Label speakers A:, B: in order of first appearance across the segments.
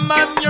A: man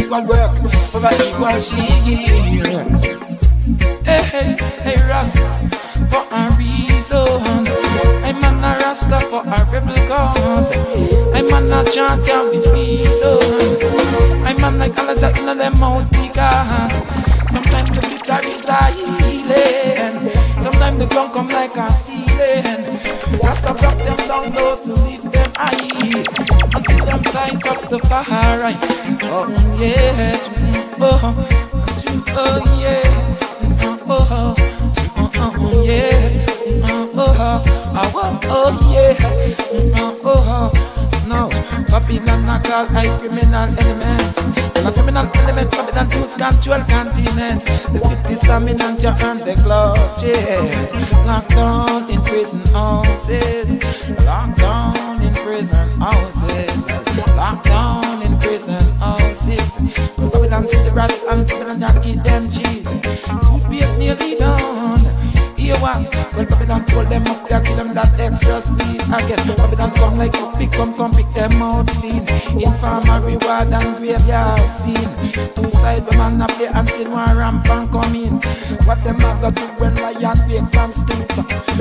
A: Equal work for a equal share. Hey, hey, hey, Ras, for a reason. I'm an a Rasta for a rebel cause. I'm an a Jaja with reasons. I'm an a colors that know them out because sometimes the future is a healing. Sometimes the ground come like a ceiling. Rasta drop them down low to light up the fire. Right? Oh yeah, oh, oh yeah, oh, oh, oh yeah, oh, oh, oh, oh yeah, oh, oh, no. Babylon a call I criminal element. A criminal element coming and use control continent. The fit is dominant, you earn the clutches. Locked down in prison houses. Locked down prison houses. Locked down in prison houses. Babylon see the rat and Babylon give them cheese. Toothpaste nearly done want. Well, Babylon pull them up there, give them that extra squeeze again. Babylon come like a pick, come, come pick them out clean. Infirmary ward and graveyard scene. Two side women a play and still one ramp and come in. What them a go do when lion wake from sleep?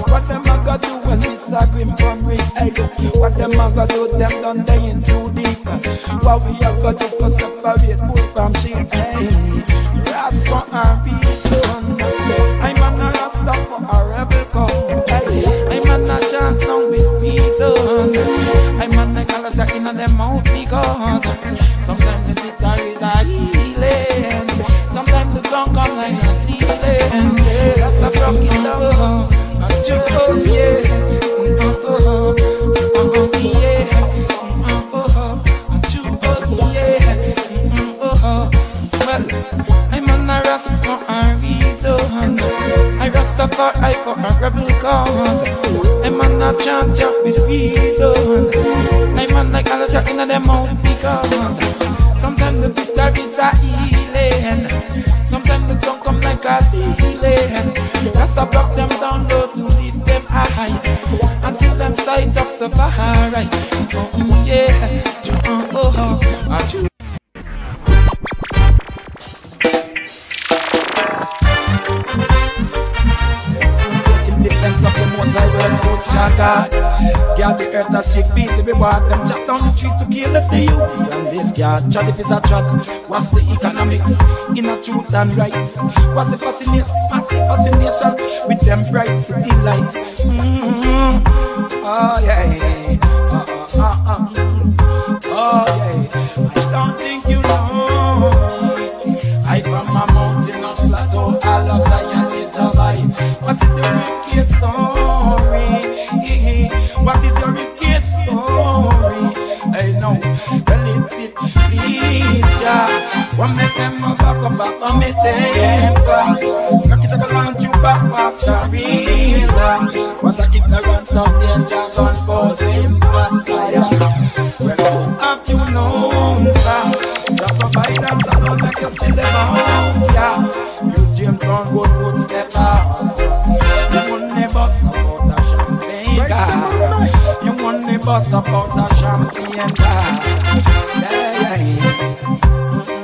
A: What them a go do when Mr. Grim come ring? Hey, what them a go do? Them done dying too deep. What we a go do for separate food from sheep? Hey, Rasta and Beast on a rebel cause. I'm on a chant now with reason. I'm on a colors in them mouth because sometimes the bitter is a healing. Sometimes the gun come like a ceiling. That's the rocky love. Oh, yeah. I Rastafari for a rebel cause. A man not chant up with reason. I man like all the in them mouth because sometimes the bitter is a healing. Sometimes the tongue come like a ceiling. Rasta block them down low to leave them high until them sight up the fire. Oh yeah, oh oh, oh. God. God, the earth that she feed the reward. Them chop down the trees to kill us, the youth. And this God, chat if it's a chat. What's the economics in a truth and rights? What's the fascination, massive fascination with them bright city lights? Mm-hmm. Oh, yeah. Oh, oh, oh, oh. oh, yeah. I don't think you know. I from a mountain plateau, all of Zion is a vibe. What is your wicked story? Please. One make them back up, back on me temper. Rock it like a launch you back real. What a ignorance of danger, gun pose, imposter. Well, have you known, sir? The providers, I don't make you see them out, yeah. Use James Brown, good footstep out. You won't never support a champagne car. Never support a champagne car. Yeah, yeah, yeah.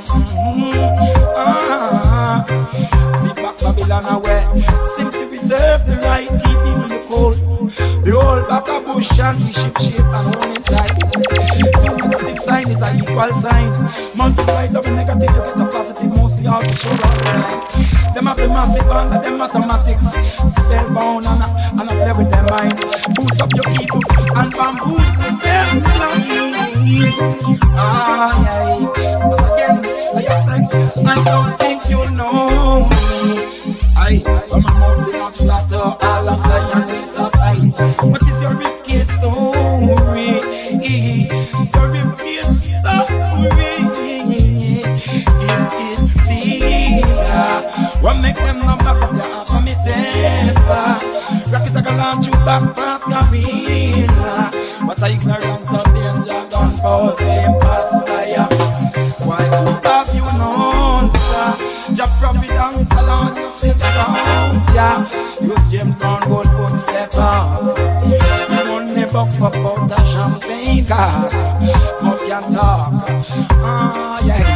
A: Mm-hmm. Ah, the back Babylon away. Simply reserve the right, keep people the cold. The whole back of bush and the ship shape and one inside. Two negative sign is an equal sign. Multiply the negative, you get a positive. Mostly all the show. Them have the massive and them mathematics. Spellbound and, and I play with their mind. Boost up your people and bamboozle them blind. Ah, yeah. But again, I I don't think you know me. I, from a mountain of slaughter, all of Zion is fight. What is your wicked story? Your wicked story. What make them not back up their half of me temper? Rocket like a launch you back past Gavina. But I ignorant of danger, gun pose, imposter. Why who have you known? Jah providence alone, you sit down, Use James Brown, gold footstep on. You only buck up out the champagne car. Mouth can talk. Ah, yeah.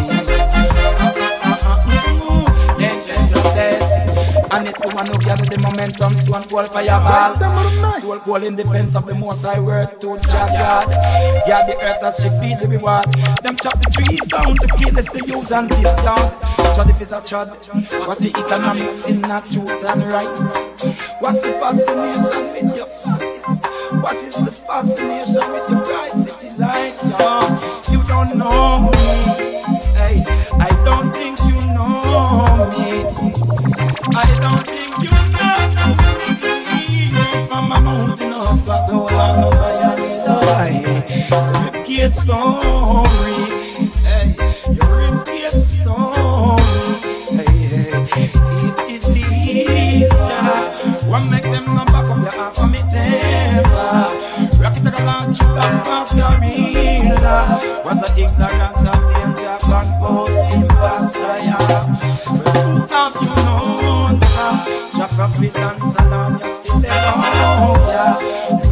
A: And it's woman who gather the momentum, stone cold fireball. Stone cold in defense of the most high word to Jah God. God the earth as she feel the reward. Them chop the trees down to kill us the use and discard. Chad if it's a chad. What's the economics in not truth and rights? What's the fascination with your fascist? What is the fascination with your bright city lights? Yeah. You don't know me. Hey, plan of a lie. Ripgate story. Hey, your ripgate story. Hey, hey, it is yeah. One make them not back up the half of me temper. Rocket a launch back past Camila. What a ignorant and danger back post imposter, yeah. Who can't you
B: know? Drop a
A: fit and salon, you still don't, yeah.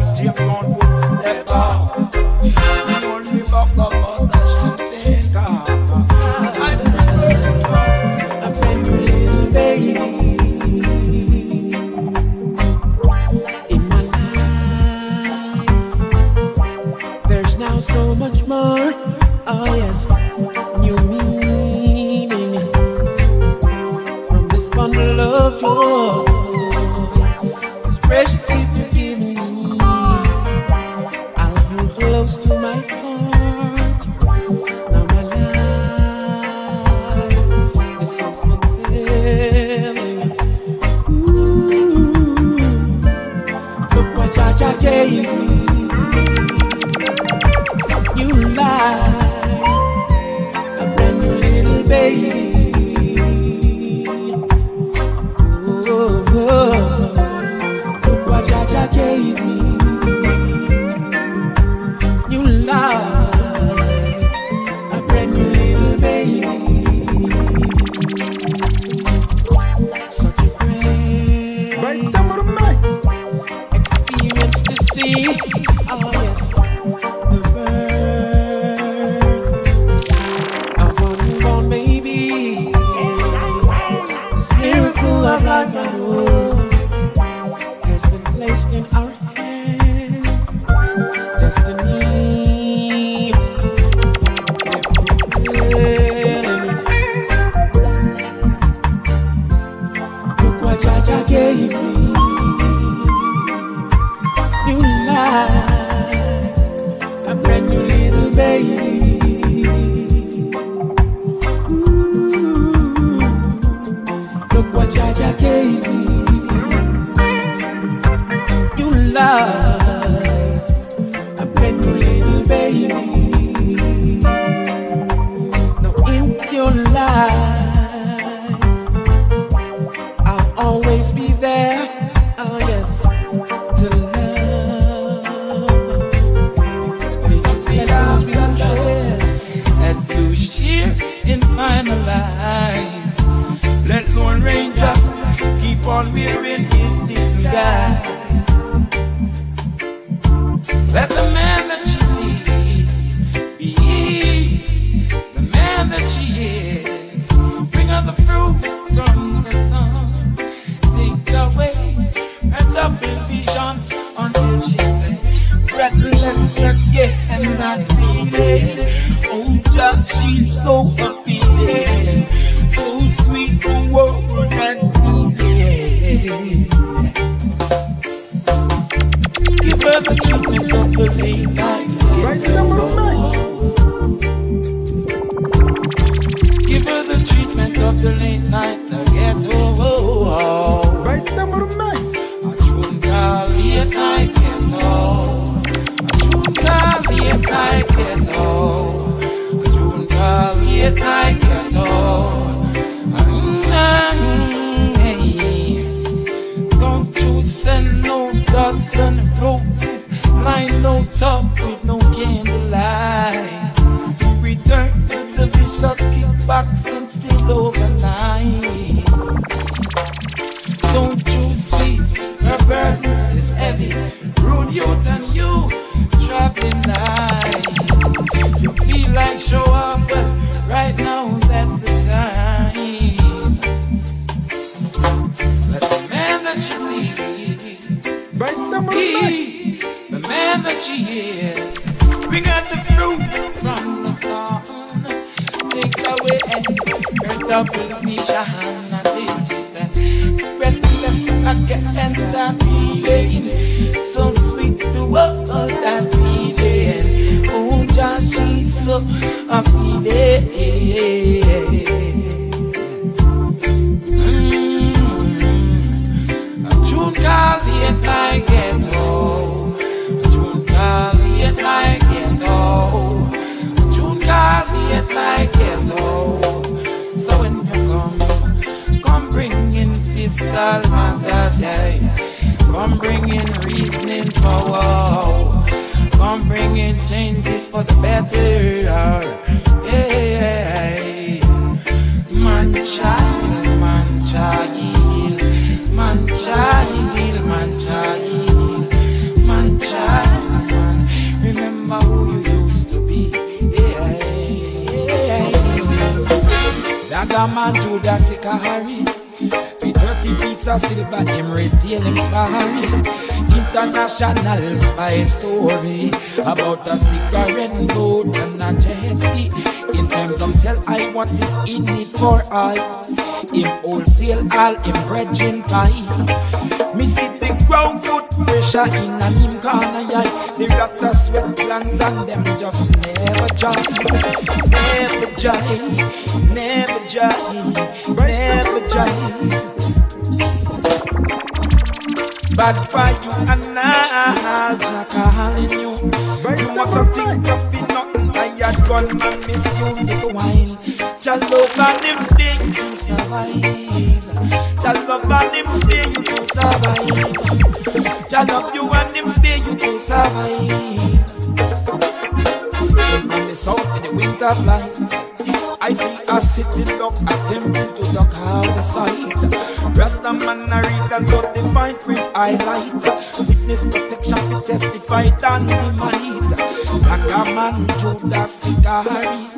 A: Iscariot.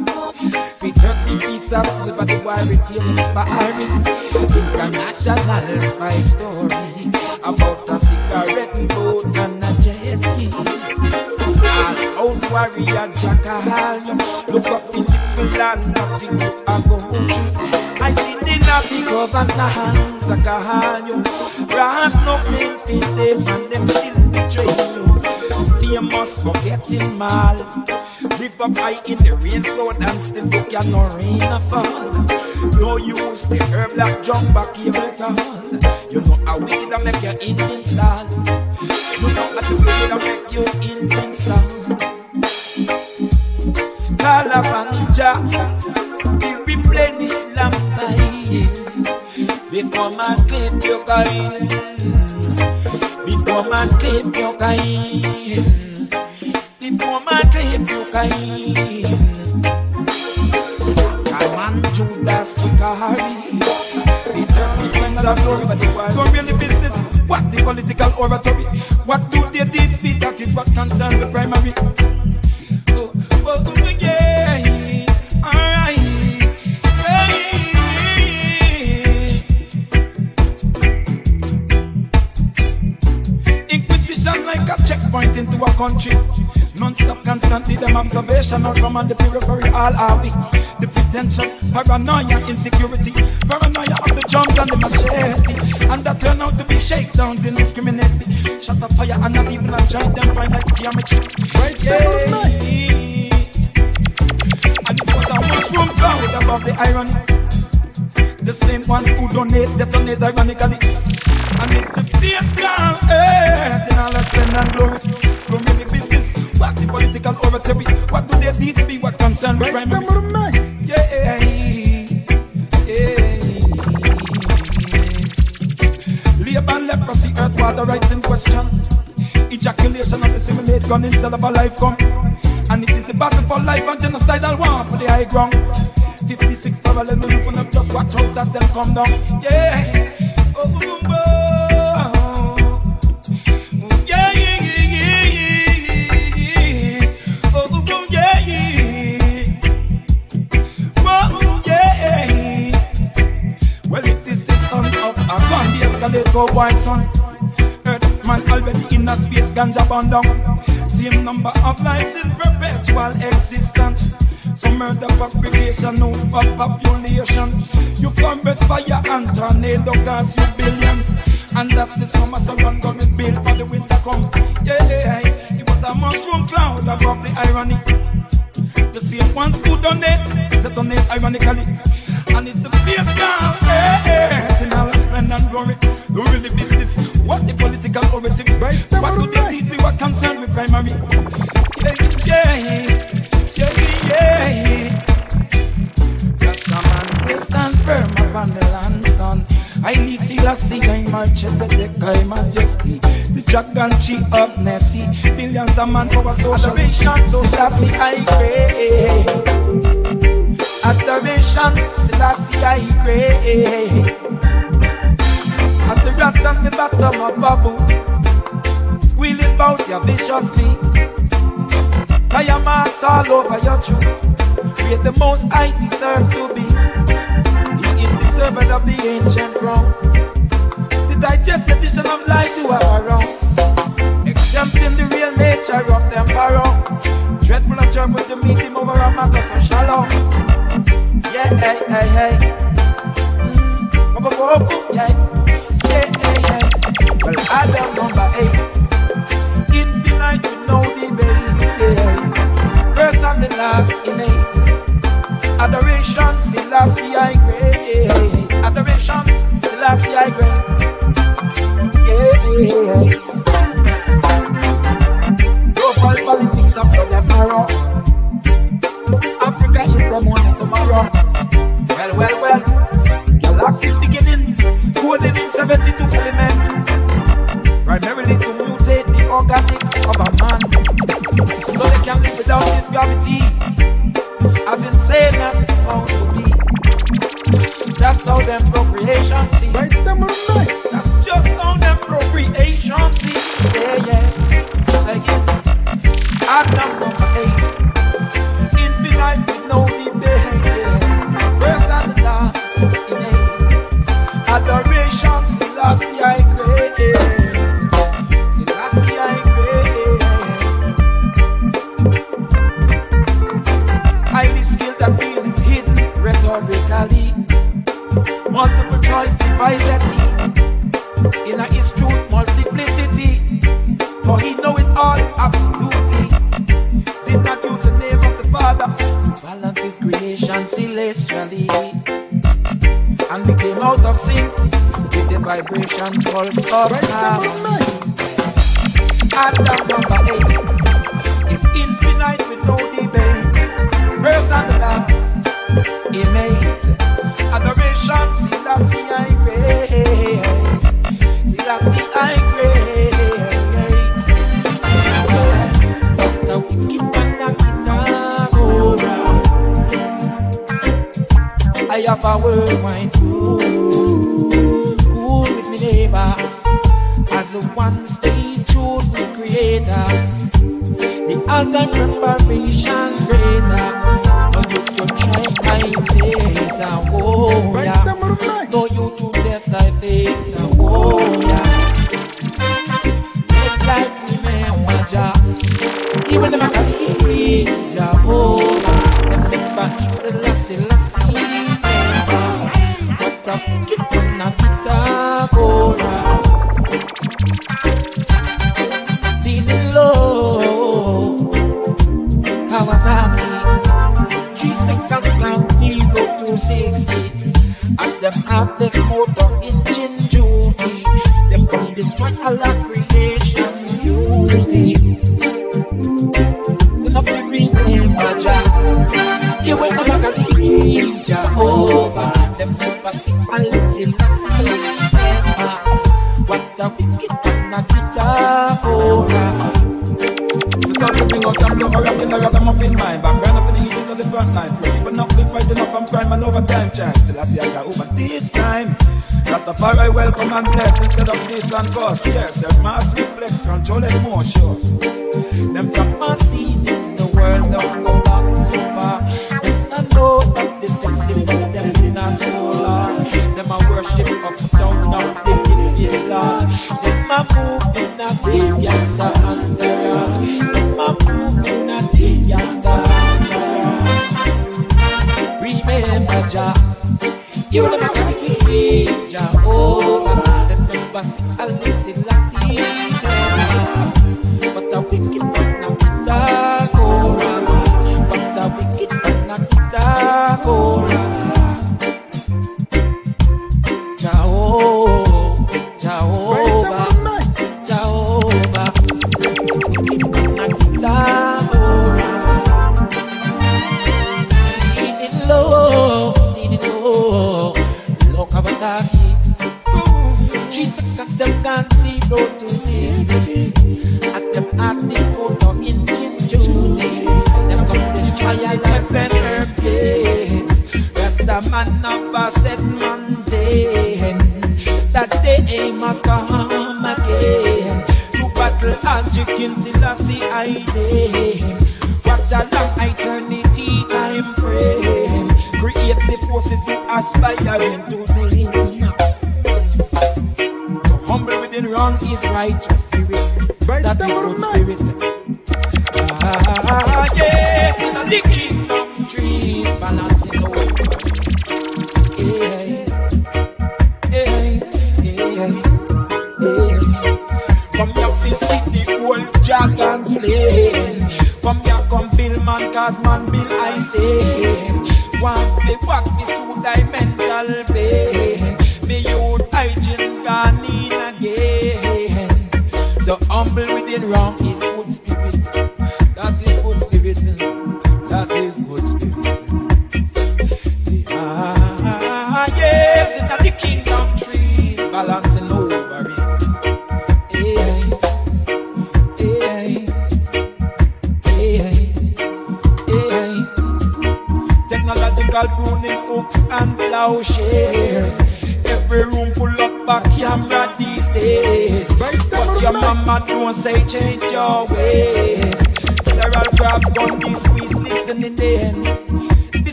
A: With 30 pieces of silver, the war retail inspiring. International spy story about a cigarette boat and a jet ski. All old warrior jackal, look up in the land, nothing you are going. I see the naughty covenant, jackal, you. Brass no men feel them and them still betray you. Famous for getting mal. Live up high in the rain cloud and still you can no rain a fall. No use the herb like jump back cable at all. You know how wicked I make your engine start. You know how the wicked I make your engine start. Calabanja, we replenish lambai. Before man clip your coin, before man clip your coin, before man clip your coin. Man Judas Iscariot, the thirty of for the world. Don't really business. What the political oratory? What do their deeds be? That is what concern the primary. Oh, oh, oh. Yeah. Inquisition like a checkpoint into a country. Non-stop, constantly, them observation or come on the periphery, all are we. The pretentious paranoia, insecurity, paranoia of the drums and the machete, and that turn out to be shakedowns indiscriminately. Shut up fire and not even a giant them find like geometry. Right, yeah. And it was a mushroom cloud above the irony. The same ones who donate, detonate ironically. And if the face gone earth in all the splendor and glory. What the political oratory? What do their deeds be? What concern with
C: Right
A: primary?
C: number man.
A: Yeah, yeah. Labor and leprosy, earth, water rights in question. Ejaculation of the simulate gun instead of a life come. And it is the battle for life and genocidal war for the high ground. 56 parallel moving from just watch out as them come down. Yeah. Oh, boom, boom. Gun, the escalate go boy son. Earth man already in a space, ganja burn down. Same number of lives in perpetual existence. Some murder fabrication, no for population. You converse fire and tornado cause you billions. And that's the summer run gun with bill for the winter come. Yeah, it was a mushroom cloud above the irony. The same ones who donate, detonate ironically. And it's the face down, eh, in all its splendor and glory. No really business. What the political origin?
C: Right.
A: What do they need me? What concern with primary? Yeah, yeah, yeah. Just a man says and firm upon the land, son. I need Selassie, I'm my Chesedek, I'm majesty. The dragon, she up Nessie. Billions of man for a social vision, so Selassie, I pray. Adoration, Selassie, I pray. As the rat on the bottom of a boot, squealing about your you viciously. Tire marks all over your truth, create the most I deserve to be. You is the servant of the ancient ground, the digested edition of life you are around. Exempting the real nature of them barrow, dreadful and joyful to meet him over a matter so shallow. Yeah, hey, hey, hey. Mm. Yeah. Well, Adam number eight. In the night, you know the way. First and the last in eight. Adoration, Selassie I great. Adoration, Selassie I great. Yes. fall politics up for the marrow. Africa is the morning tomorrow. Well, well, well. Galactic beginnings, coded in 72 elements. Can't live without this gravity. As insane as it sounds to be. That's how them procreation seems.
C: Right, them right.
A: impulse stop power. and bus, yes.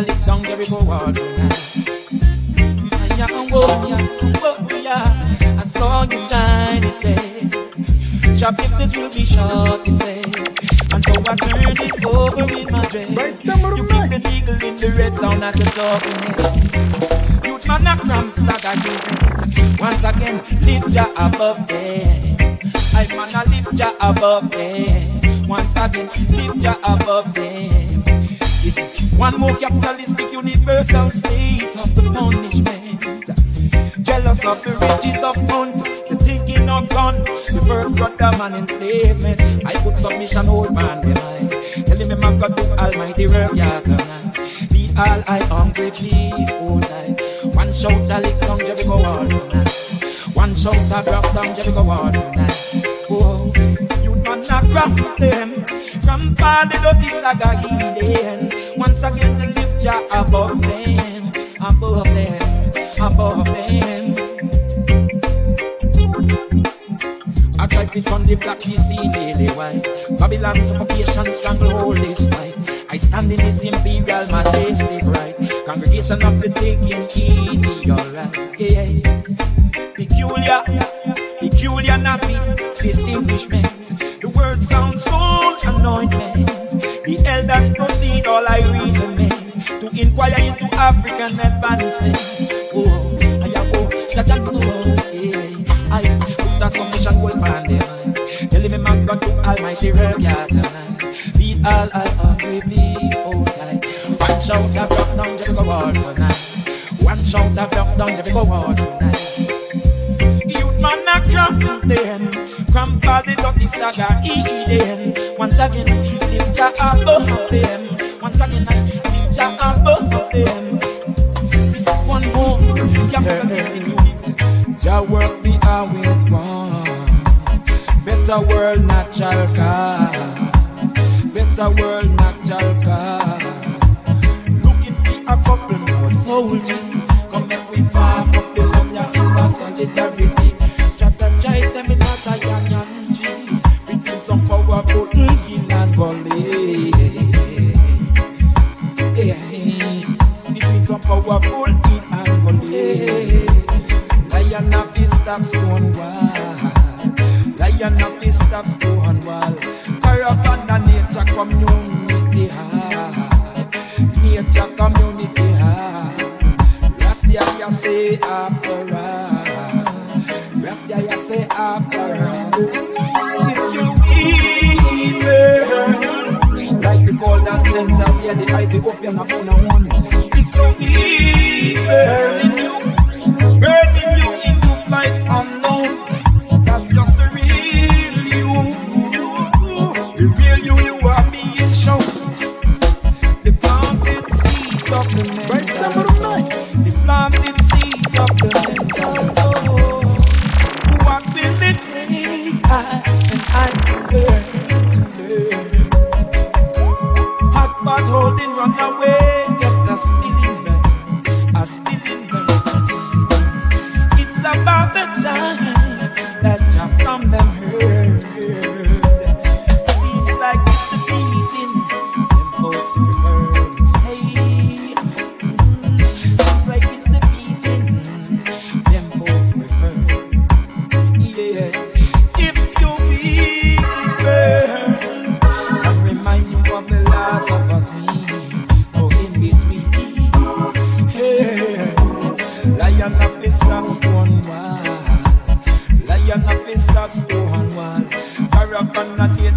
D: One
A: shout down dirty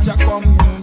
A: cha kwa Mungu.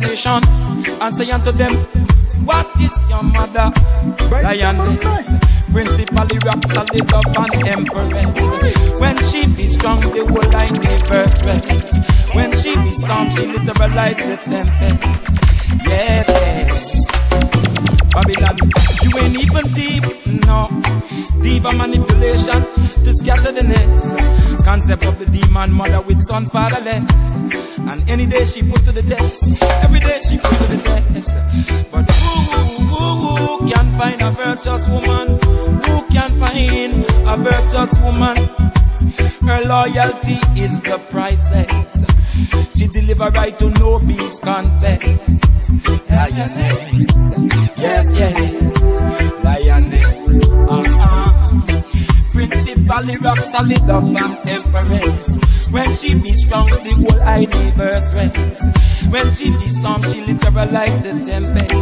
A: station and say unto them, What is your mother? lioness? Principally rocks a little of an emperor. Any day she put to the test, every day she put to the test. But who, who, who can find a virtuous woman? Who can find a virtuous woman? Her loyalty is the priceless. She deliver right to no beast confess. Lioness, yes, yes, lioness. Principally rock solid up and empress. When she be strong, the whole universe rests. When she be storm, she literalize the tempest.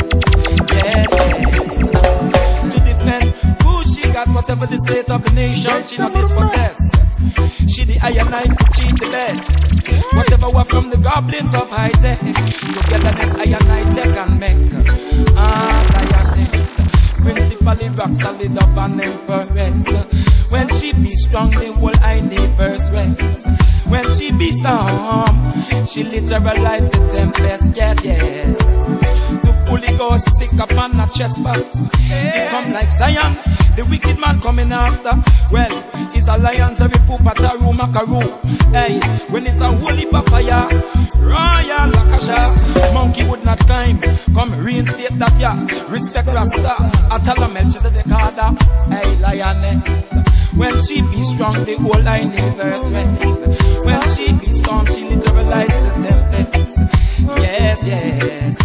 A: Yes. To defend who she got, whatever the state of the nation, she not dispossessed. She the iron knife, she the best. Whatever were from the goblins of high tech, together make iron knife tech and make. Ah. Principally rock solid up and empress. When she be strong, the whole universe rests. When she be storm, she literalize the tempest. Yes, yes. To Ghost sick upon her chest. He come like Zion, the wicked man coming after. Well, he's a lion, every poop at a room. Hey, when it's a holy fire, royal lakasha. Monkey would not climb. Come reinstate that, yeah. Respect Rasta. I tell her Melchizedek order. Hey, lioness. When she be strong, the whole universe rests. When she be strong, she literalize the tempest. Yes, yes.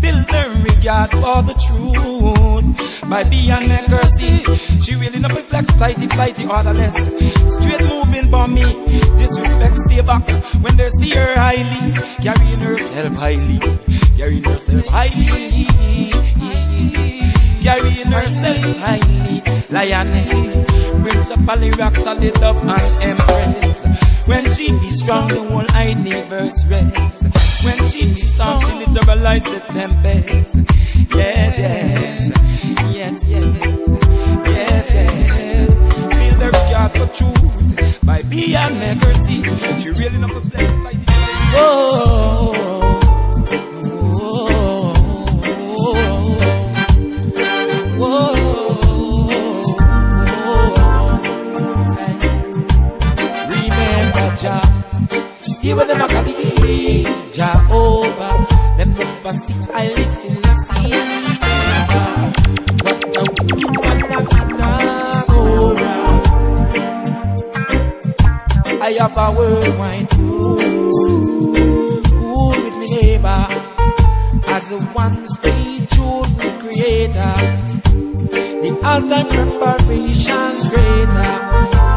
A: Build the regard for the truth. By being her see. She really not be flex, flighty, flighty, orderless. Straight moving by me. Disrespect, stay back. When they see her highly, carrying herself highly. Carrying herself highly. Carrying herself highly. Lioness. Principally rock solid up and empress. When she be strong, the whole universe rests. When she be strong, she literalize the tempest. Yes, yes, yes, yes, yes, yes. Feel the regard for truth by being make her. She really not perplexed by the oh, he will never call it Jehovah. Them never see, I listen, I see. What the wicked one a. I have a worldwide food, food with me neighbor, as a one stage tune with creator. The all-time preparation greater.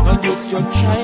A: No use your try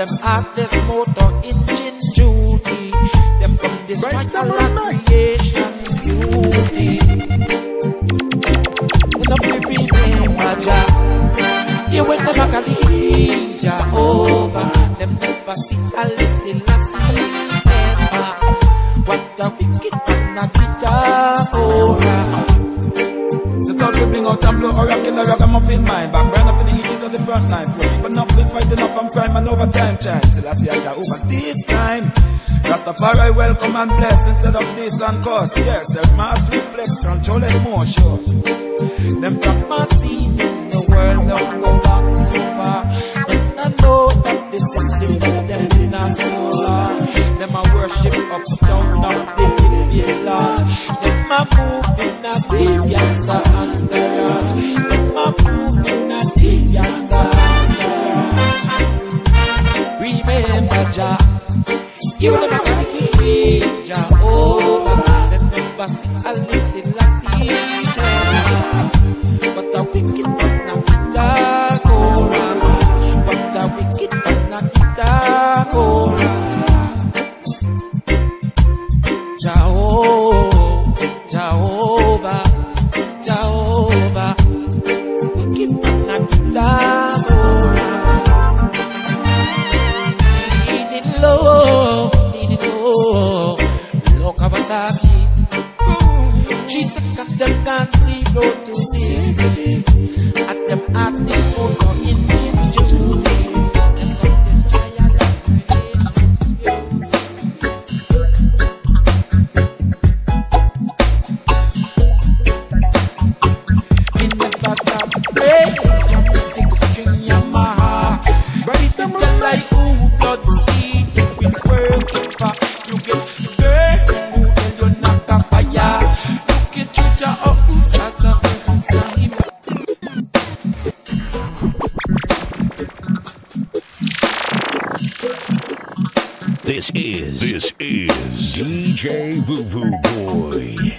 A: Them heartless motor engine duty, them come destroy all
C: come on,
A: our
C: man.
A: creation beauty. We no free remember Jah. You will never call it Jehovah. Them never see a listen, a see ever. What a wicked man a Kitagora. So talk we bring out a blow or the rock, I'm off in mind. Back burn up in the heat the front line. Pro people not been fighting up and crime and overtime chance. Till I see I got over this time. Rastafari welcome and bless instead of this and cause. Yes, self-mastery, flex, control emotion. Them top my scene in the world don't go back too far. Them I know that this is the them in a solar. Them a worship uptown of the living large. Them a move in a deep gangster entourage. You never can be Jehovah. Them never see Jehovah. What a
E: boy.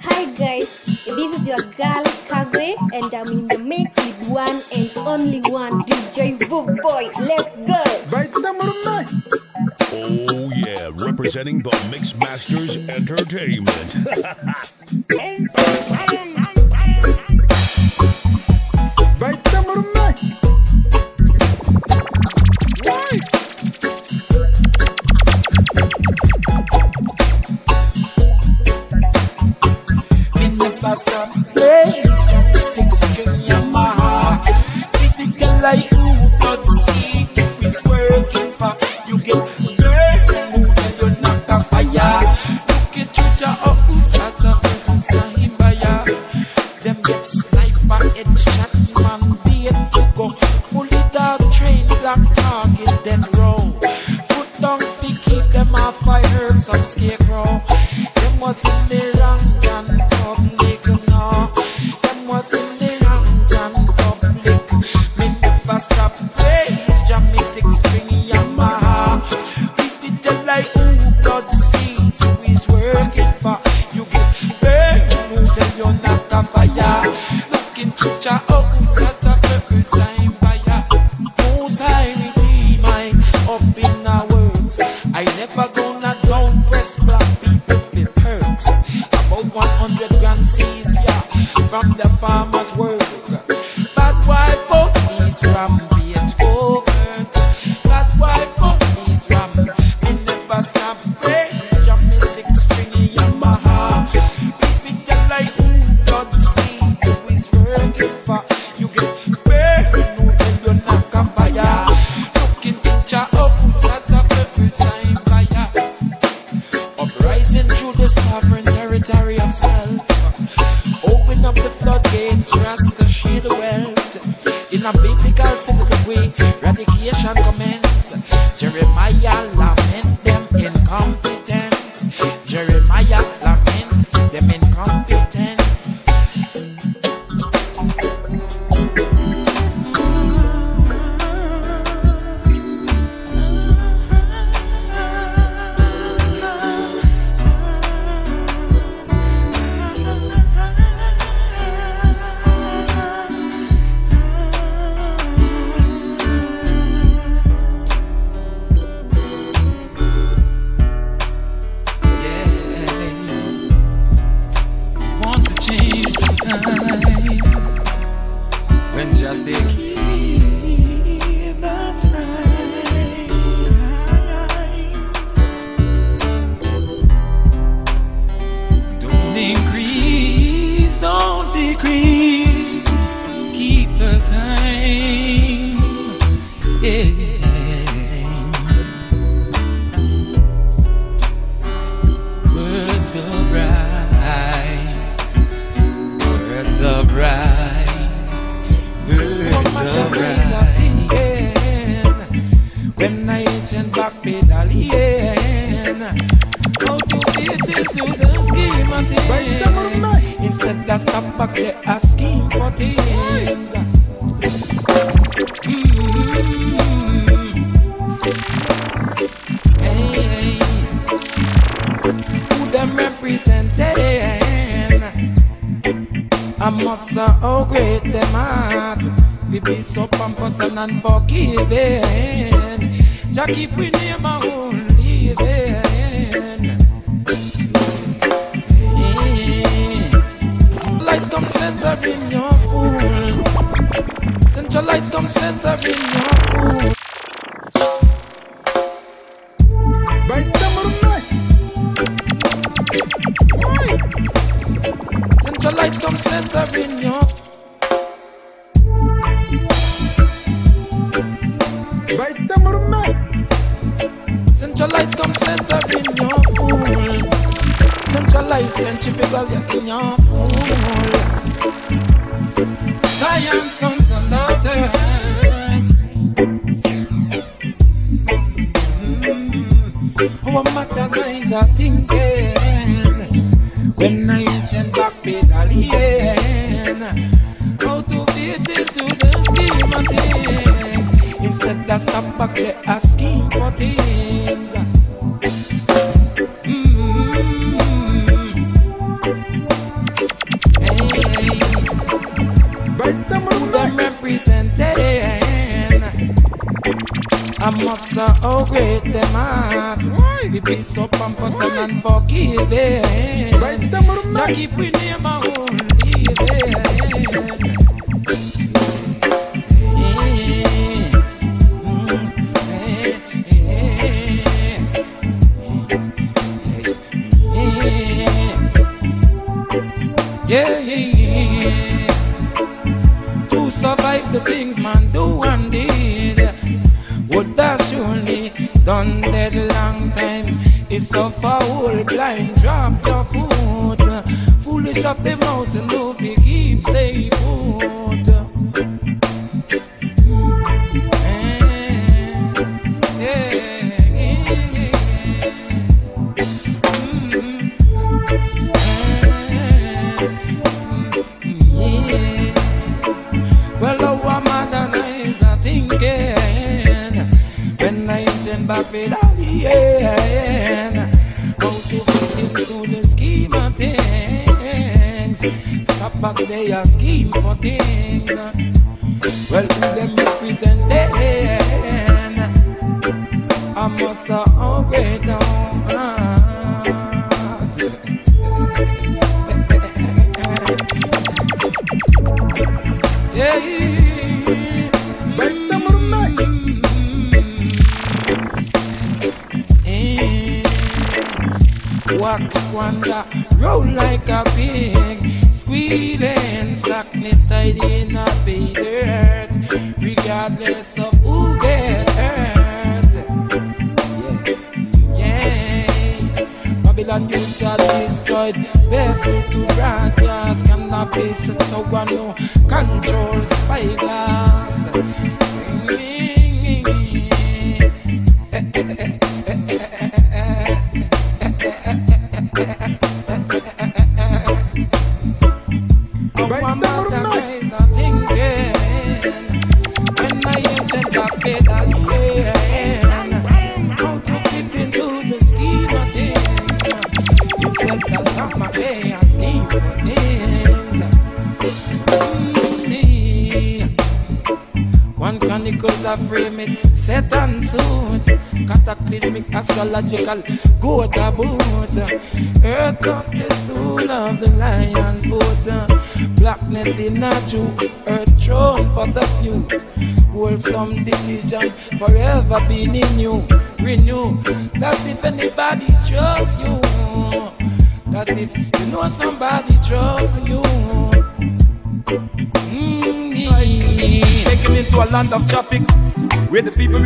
F: Hi guys, this is your girl Kagwe and I'm in the mix with one and only one DJ Boo Boy. Let's go!
C: Right number nine.
E: Oh yeah, representing the Mixmasters Entertainment.
A: Rasta blaze Six string Yamaha Physical like who but see if it's working for You get girl who you knock a fire. Look at Chucha or Usasa Usa Himbaya Them get sniper and shot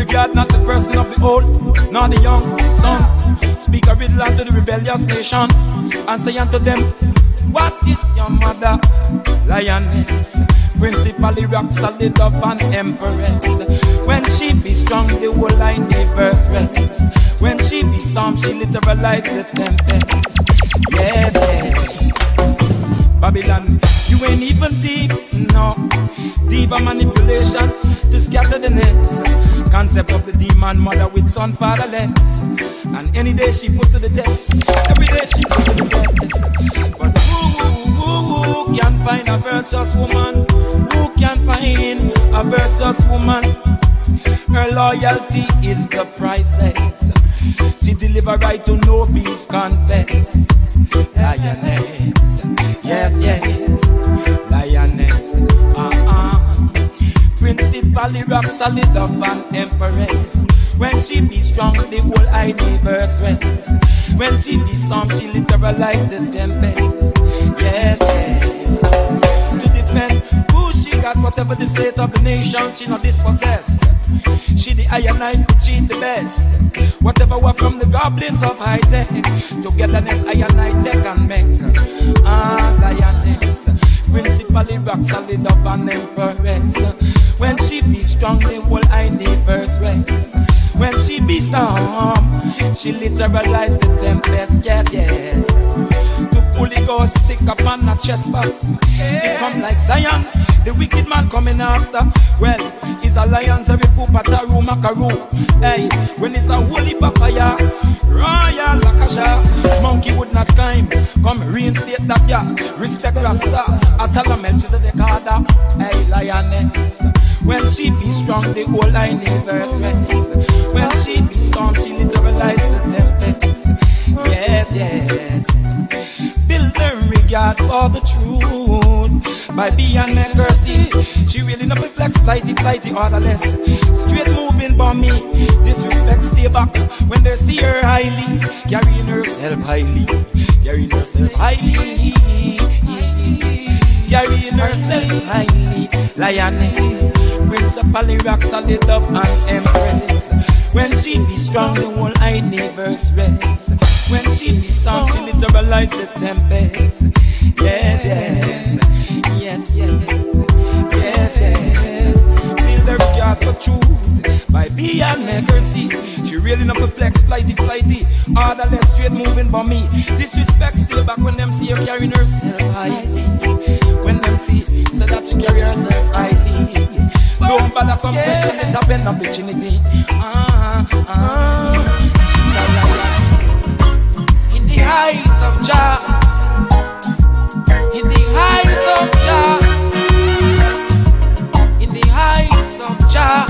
A: Regard not the person of the old, nor the young. Son, speak a riddle unto the rebellious nation, and say unto them, What is your mother? Lioness, principally rock solid of an empress. When she be strong, the whole line universe rest. When she be storm, she literalize the tempest. Yes, yes. Babylon, you ain't even deep, no. Deep manipulation to scatter the nets. Concept of the demon mother with son fatherless. And any day she put to the test. Every day she put to the test. But who, who, who, who can find a virtuous woman? Who can find a virtuous woman? Her loyalty is the priceless. She deliver right to no beast confess. Lioness. Yes, yes. Solid rock, solid love and empress. When she be strong, the whole universe rests. When she be strong, she literalize the tempest. Yes, yes. To defend who she got, whatever the state of the nation, she not dispossessed. She the iron knight, she the best. Whatever we're from the goblins of high tech. Togetherness, iron knight, tech and mech. Ah, lioness. Principally rock solid up and empress. When she be strong, the whole universe rests. When she be storm, she literalize the tempest. Yes, yes. The Holy Ghost sick upon her chest box. He come like Zion, the wicked man coming after. Well, he's a lion's every poop at a room, macaroon. Hey, when it's a holy fire, royal lakasha. Monkey would not climb. Come reinstate that, yeah. Respect Rasta. I tell her Melchizedek order. Hey, lioness. When she be strong, the whole universe rests. When she be strong, she literalize the tempest. Yes, yes. Build her regard for the truth. By being make her. She really not be flex, flighty, flighty, orderless. Straight moving by me. Disrespect, stay back. When they see her highly, carrying herself highly. Carrying herself highly. Carrying herself highly. Lioness. Principally rock solid up and empress. When she be strong, the whole universe rests. When she be strong, she literalize the tempest. Yes, yes, yes, yes, yes, yes. Feel the regard for truth by be and make her see. She really not flex, flighty, flighty. Orderless, straight moving by me. Disrespect stay back when them see her carrying herself highly. When them see, say that she carry herself highly. Don't bother come question it, up in the virginity. Ah, ah. In the eyes of Jah, in the eyes of Jah, in the eyes of Jah.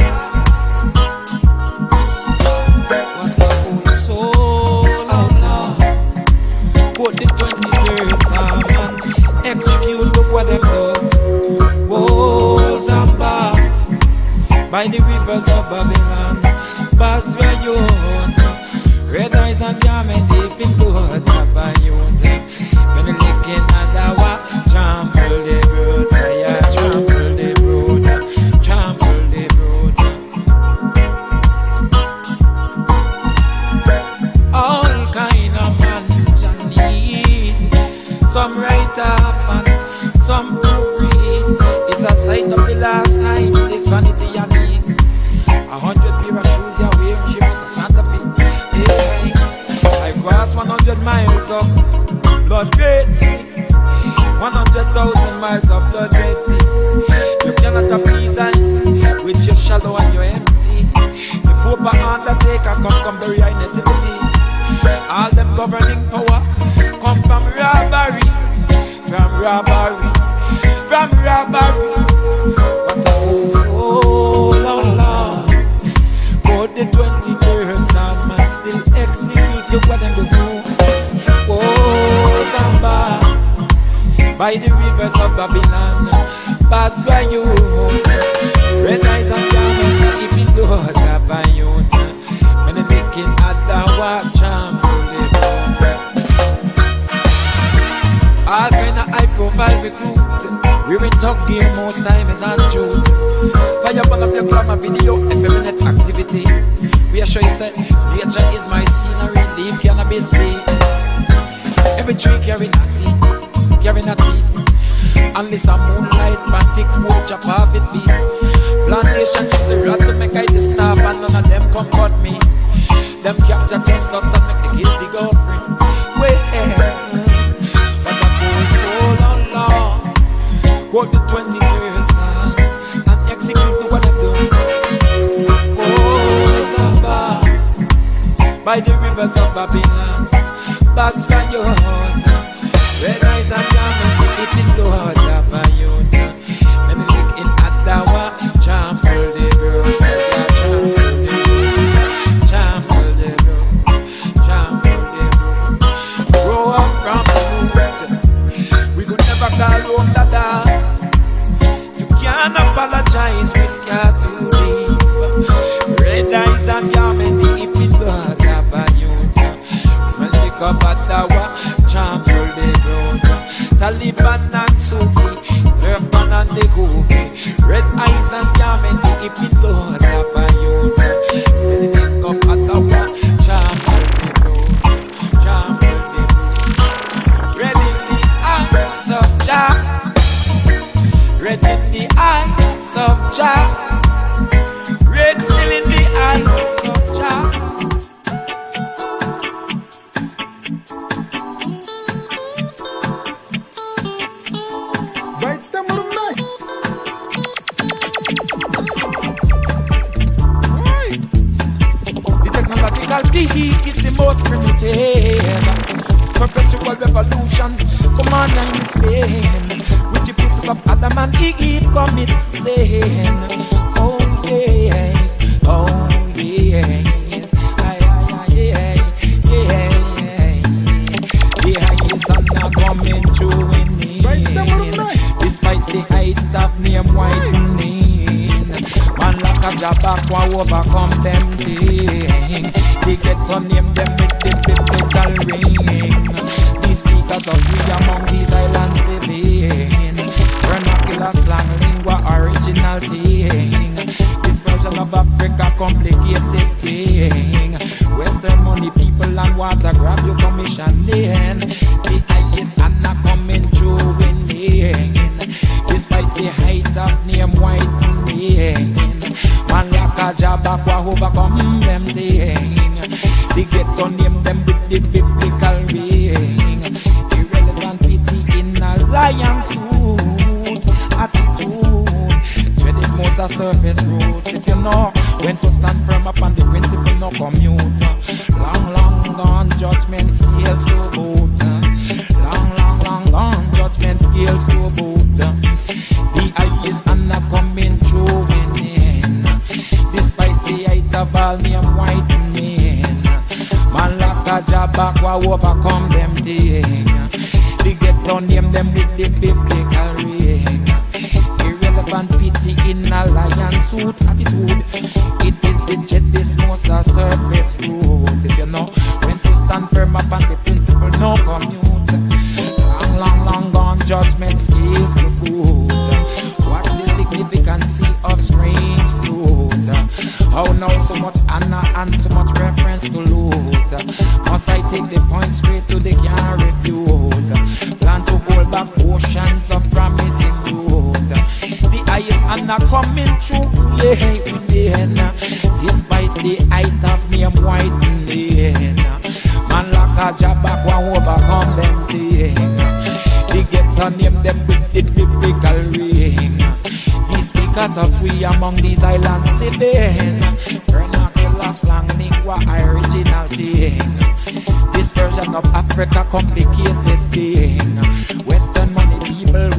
A: By the rivers of Babylon. Basra youth, red eyes and garment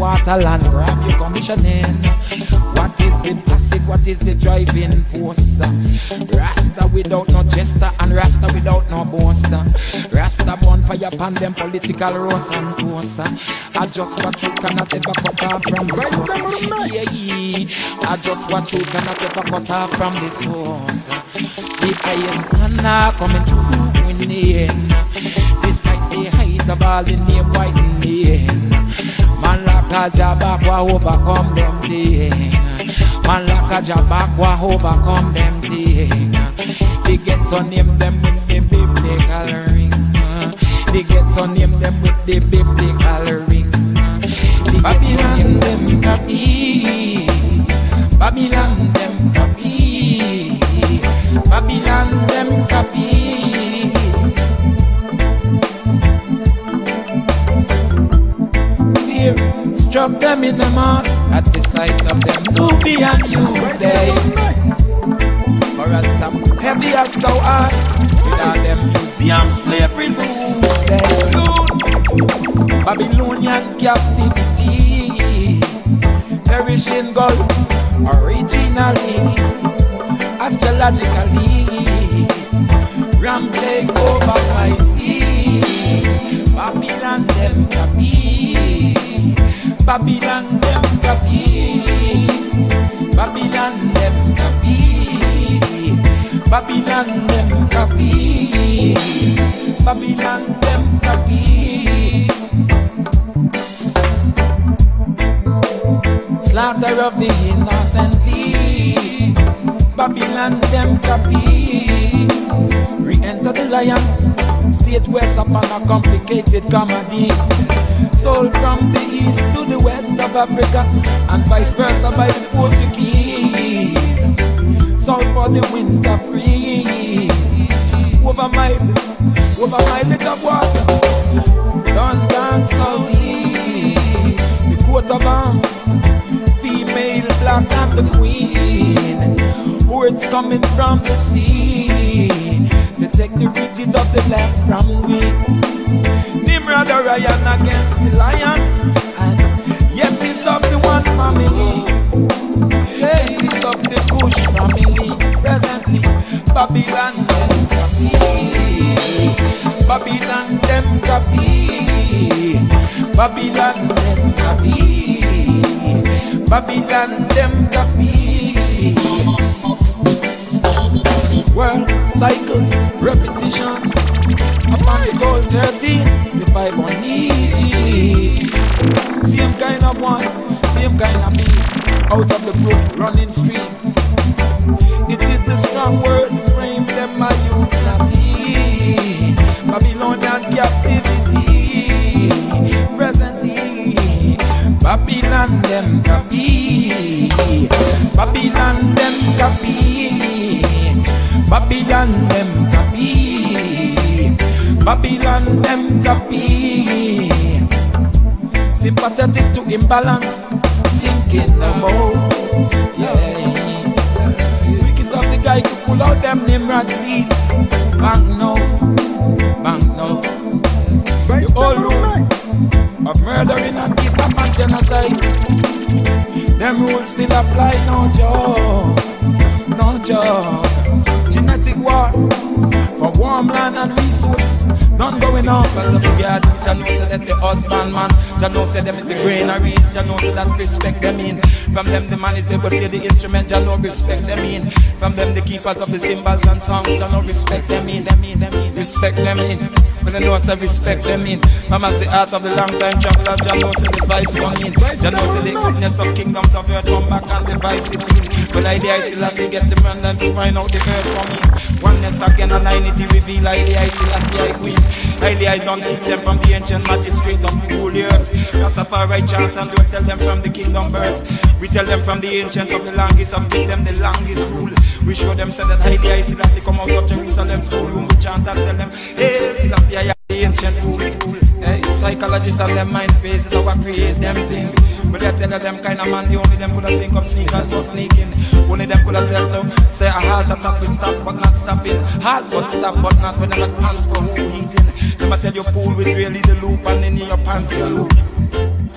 A: Waterland, grab your commissioning. What is the classic? What is the driving force? Rasta without no jester and Rasta without no boaster. Rasta bonfire pan them political roast and force. I just what you cannot ever cut off from the source. Yeah, yeah. I just what you cannot ever cut off from the source. The highest honor coming through in the end. Despite the height of all the name white in the end like a jabakwa overcome them thing. Man like a jabakwa overcome them thing. They get on him them with the biblical ring. They get on him them with the biblical ring. Babylon them copy. Babylon them copy. Babylon them copy. Drop them in the mud at the sight of them doobie and you day. For as them heavy as thou art, without them museum slavery lose. Babylonian captivity, perishing gold originally, astrologically. rambling over my sea, Babylon them captive. Babylon them copy. Babylon them copy. Babylon them copy. Babylon them copy. Slaughter of the innocently. Babylon them copy. Re-enter the lion state west upon a complicated comedy. Sold from the east to the west of Africa, and vice versa by the Portuguese. Sold for the winter freeze. Over my, over my little water. London southeast, the coat of arms, female black and the queen. Words coming from the sea to take the riches of the land from we. Nimrod Orion against the lion, and yes, it's of the one family. Yes, it's of the Kush family. Presently, Babylon them copy. Babylon them copy. Babylon them copy. Babylon them copy. World cycle repetition. Upon the goal 13, the five on EG. Same kind of one, same kind of me. Out of the brook, running stream. It is the strong word frame them I use not he. Babylonian captivity. Presently, Babylon them copy. Babylon them copy. Babylon them copy. Babylon them copy. Sympathetic to imbalance, sinking the boat. Yeah. Wikis of the guy could pull out them Nimrod seed. Bank note, bank note. The old rule of murdering and kidnap and genocide. Them rules still apply, no joke, no joke. War for warm land and resources. Done going on, cause the big artists, you know, say that the husband man, you know, say them is the granaries, you know, say that respect them in. From them, the man is able to play the instrument, you know, respect them in. From them, the keepers of the cymbals and songs, you know, respect them in, them in, them in, respect them in. But I know I respect them in. Mama's the art of the long time travelers, you know, say the vibes come in. You know, say the goodness of kingdoms of earth come back and the vibes it in. But idea is still as get the man and to find out the earth come in. Oneness again and unity reveal idea is still as I queen. Idea is on keep them from the ancient magistrate of the holy earth. Rastafari chant and don't tell them from the kingdom birth. We tell them from the ancient of the longest and give them the longest rule. We show them say that idea is he come out of Jerusalem schoolroom. We chant and tell them, hey, still as I am the ancient rule. Hey, psychologists and them mind phases how I create them thing. But they tell them kind of man, the only them could have think of sneakers for sneaking. Only them could have tell them, say a halt attack we stop but not stopping. Halt but stop but not when them at pants for who eating. Them a tell you pool is really the loop and in your pants you loop.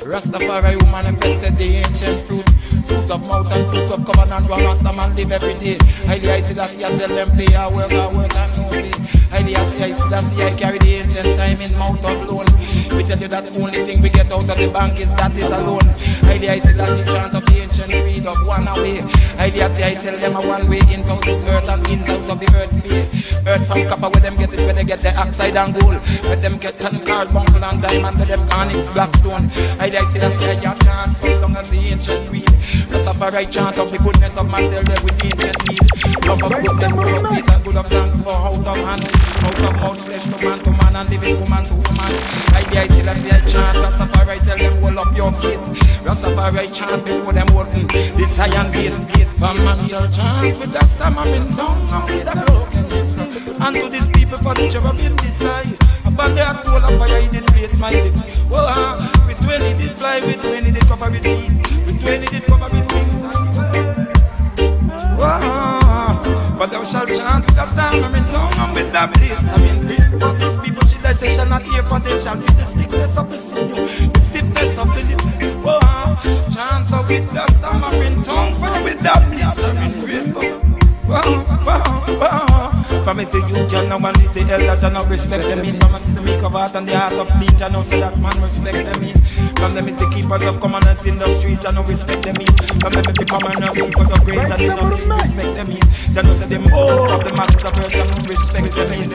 A: Rastafari who manifested the ancient fruit Fruit of mouth and fruit of covenant Where Rasta man live every day. Highly I see that see I tell them play I work I work and no pay Highly I see I see that see I carry the ancient time in mouth of loan We tell you that only thing we get out of the bank is that is alone. Highly I see that see chant of the ancient creed of one away. Highly I see I tell them a one way in out of earth and ins out of the earth play Earth from copper where them get it where they get the oxide and gold. Where them get concord, bungle and diamond Where them onyx, blackstone I I see that say I chant how long as the ancient creed Rastafari chant of the goodness of man Tell them with the ancient need Love of goodness, good of faith and good of thanks For out of hand, out of mouth, flesh to man to man And living woman to woman. I I see that say chant Rastafari tell them hold up your faith Rastafari chant before them open The Zion gate, gate For man shall chant with a stammering tongue And with a broken lips. And to these people for the cherubim did fly. Upon the hot coal of fire he did place my lips. Oh, uh, with when he did fly, with when he did cover with feet With when he did cover with wings uh, but thou shalt chant with a stammering tongue And with that bliss, I mean breathe For these people she that they shall not hear For they shall feel the stiffness of the sinew The stiffness of the lip Oh, uh, chant so with the stammering tongue For with that bliss, I mean breathe Oh, oh, oh, from is the youth, and no one is the elders, and no respect them. in. From is the meek of heart and the heart of bleach, and no say that man respect them. in. From them is the keepers of common in the streets, and no respect them. in. From them is the common keepers of grace, and no disrespect them. in. And no say them all of the masses of earth, and no respect them. in.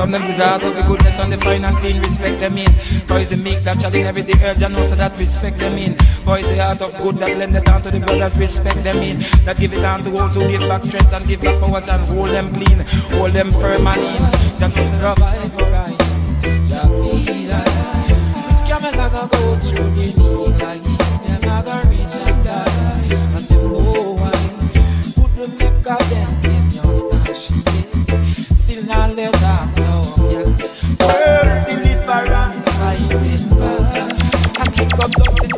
A: From them is the heart of the goodness and the fine and clean, respect them. For is the meek that shall inherit the earth, and no say that respect them. For is the heart of good that lend it down to the brothers, respect them. in. That give it down to those who give back strength and give back powers and hold them clean. Hold them firm and in. Jah knows the revive my right. Jah feel like which camel I go go through the knee like them I go reach and die. And them know why. Put them neck out and them your stash. Still not let off now. World deliverance, I did I kick up dust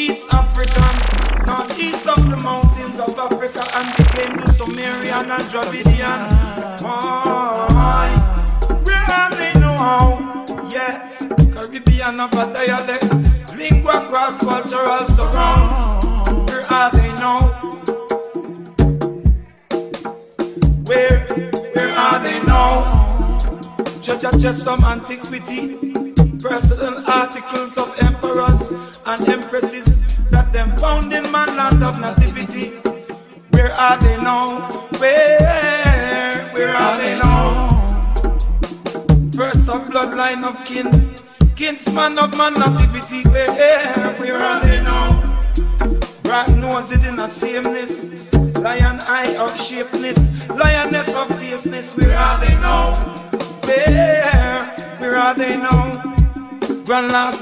A: East African, northeast of the mountains of Africa, and became the Sumerian and Dravidian. Why? Where they know how? Yeah, Caribbean of a dialect, lingua cross cultural surround. Where are they now? Where, where are they now? Judge, just some antiquity.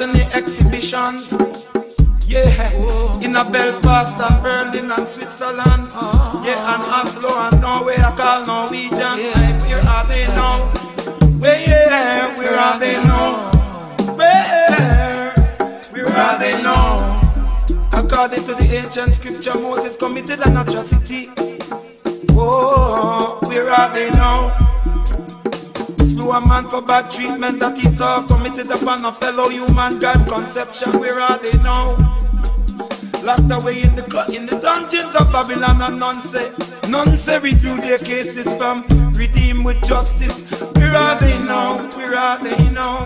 A: In the exhibition. Yeah, in a Belfast and Berlin and Switzerland. Yeah, and Oslo and Norway, I call Norwegian. Where are they now? Where, yeah, where are they now? Where, where are they now? According to the ancient scripture, Moses committed an atrocity. for bad treatment that he saw committed upon a fellow human. God conception, where are they now? Locked away in the in the dungeons of Babylon, and none say, none say review their cases from redeemed with justice. Where are they now? Where are they now?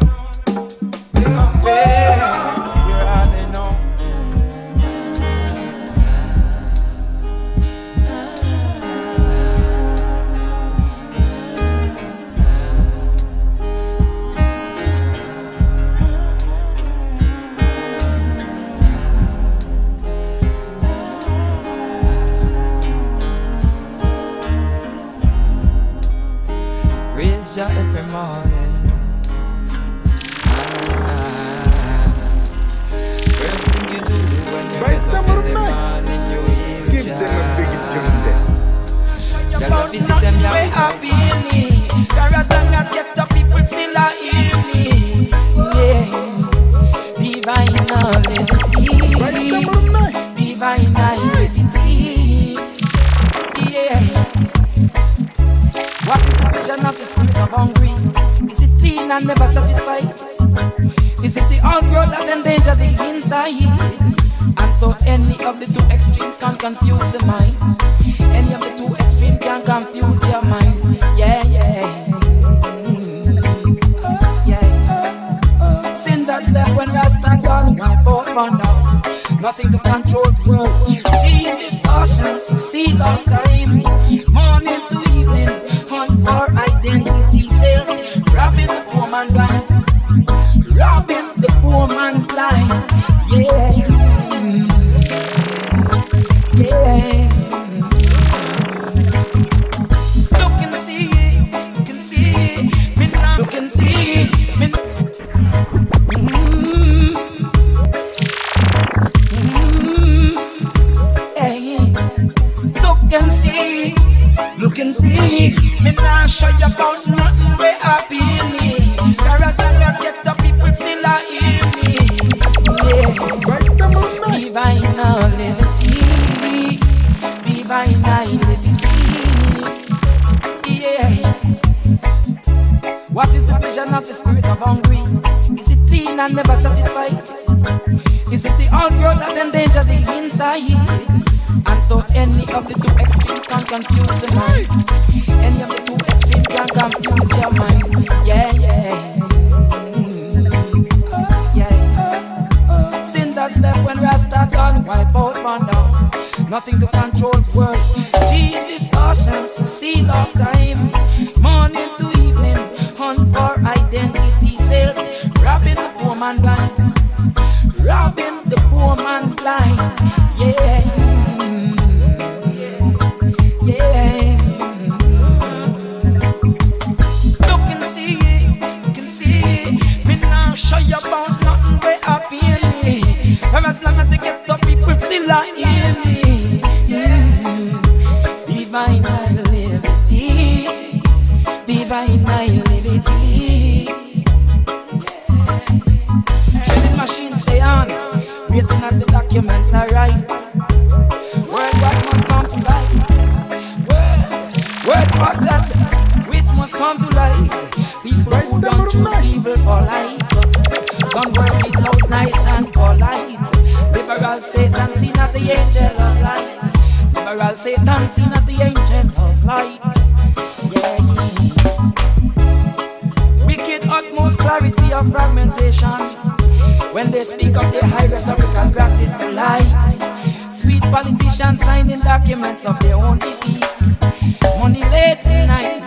A: late night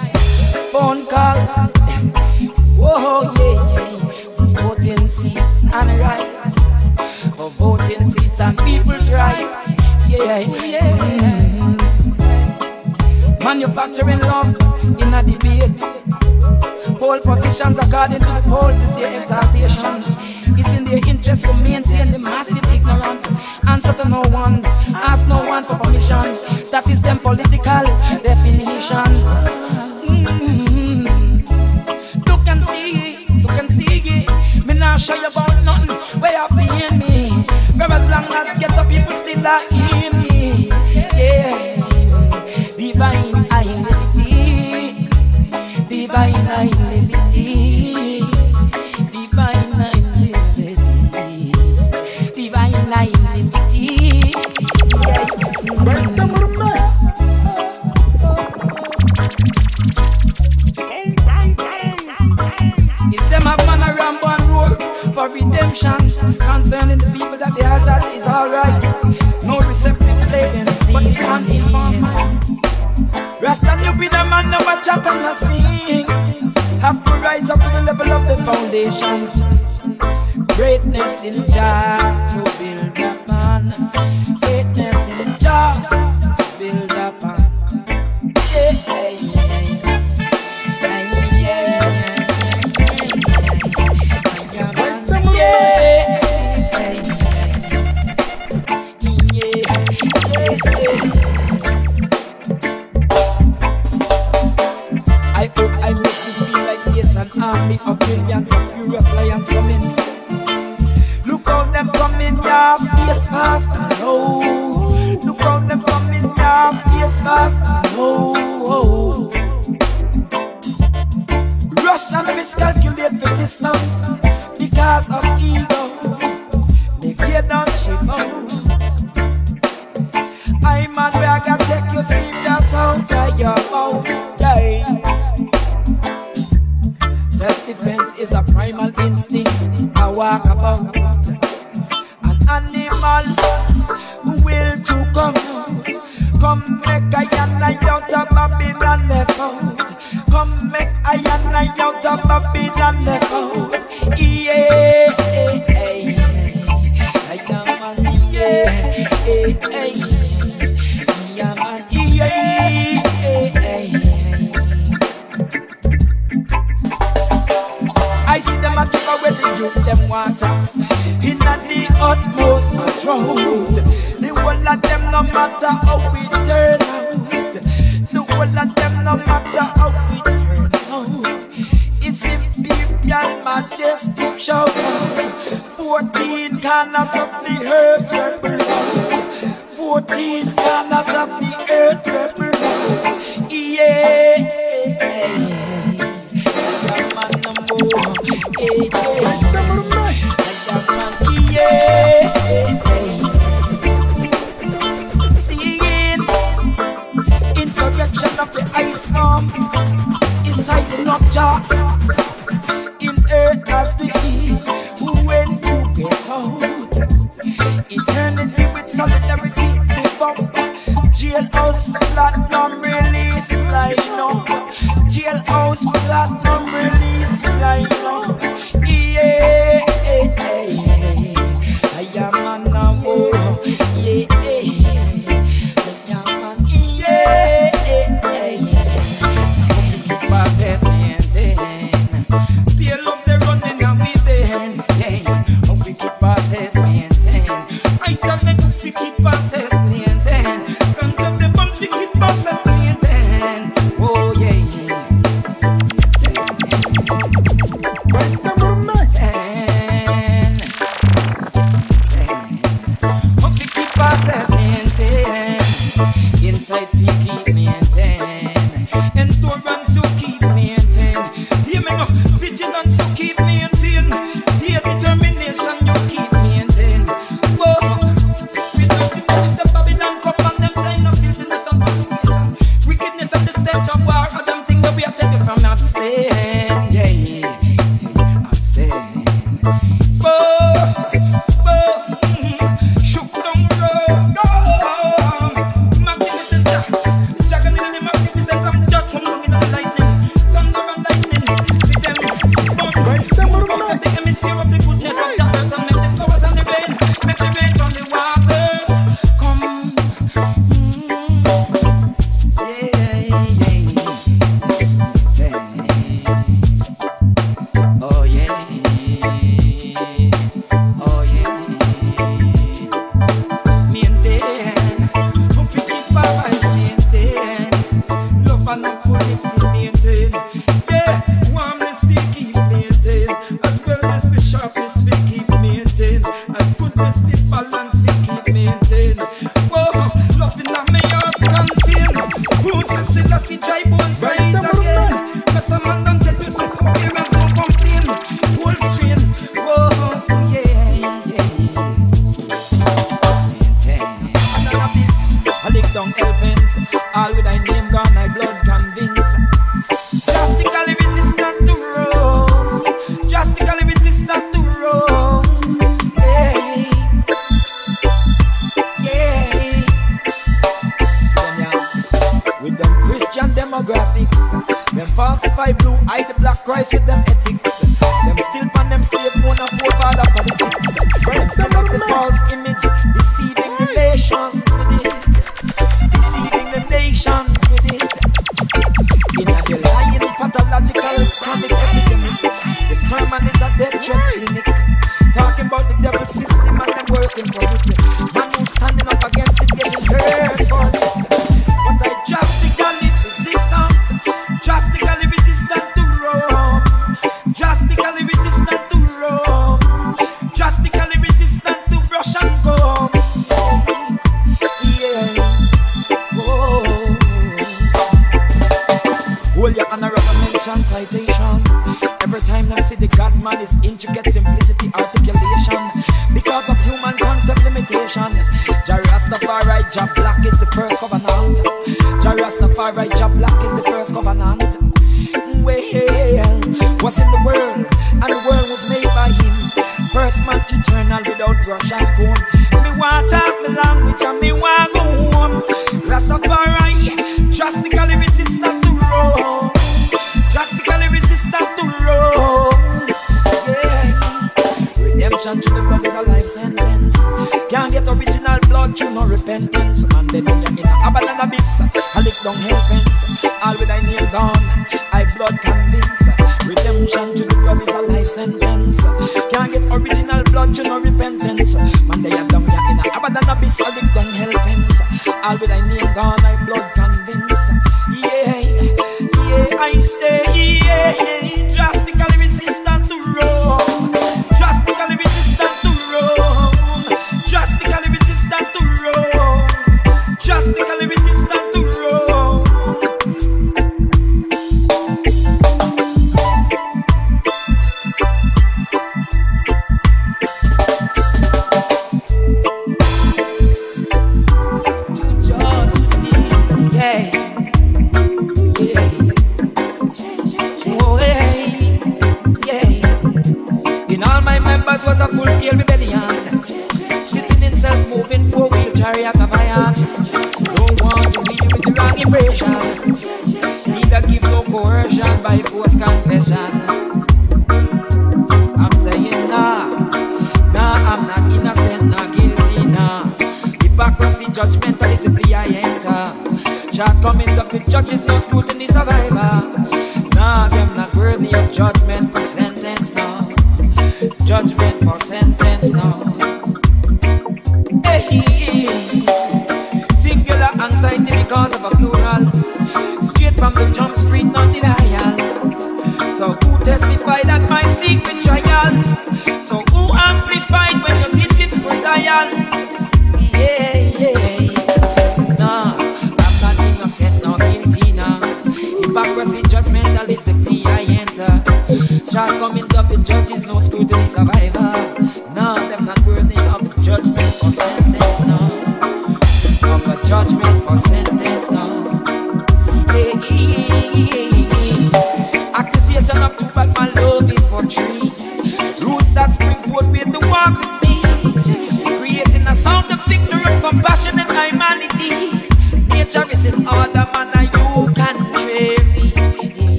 A: phone calls. Whoa, yeah, yeah. Voting seats and rights. For voting seats and people's rights. Yeah, yeah. Manufacturing love in a debate. Pole positions according to the polls is their exaltation. It's in their interest to maintain the massive ignorance answer to no one, ask no one for permission. That is them political definition. Mm -hmm. You can see, you can see. Me not show you about nothing. Where you paying me? For as long as get the people still like me. Yeah, divine identity, divine identity. action concerning the people that the hazard is alright. No receptive place, but it's Rest Rasta new be the man, of a chat and a sing. Have to rise up to the level of the foundation. Greatness in Jah to build that man.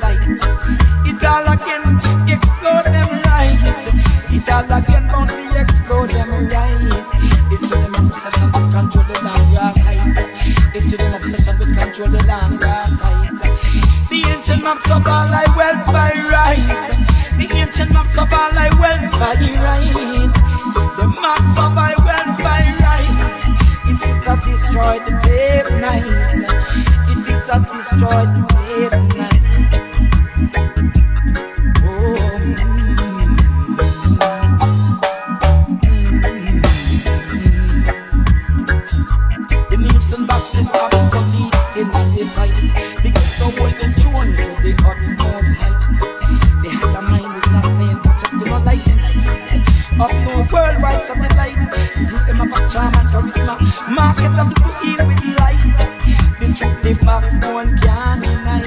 A: Light. It all again explode them right. It all again bound to explode them right. It's to them obsession with control the land grass height. It's to them obsession with control the land grass height. The ancient maps of all I well by right. The ancient maps of all I well by right. The maps of I well by right. It is a destroyed day night. It is a destroyed day night. Charisma. Market them to heal with light. The they back, no one can deny.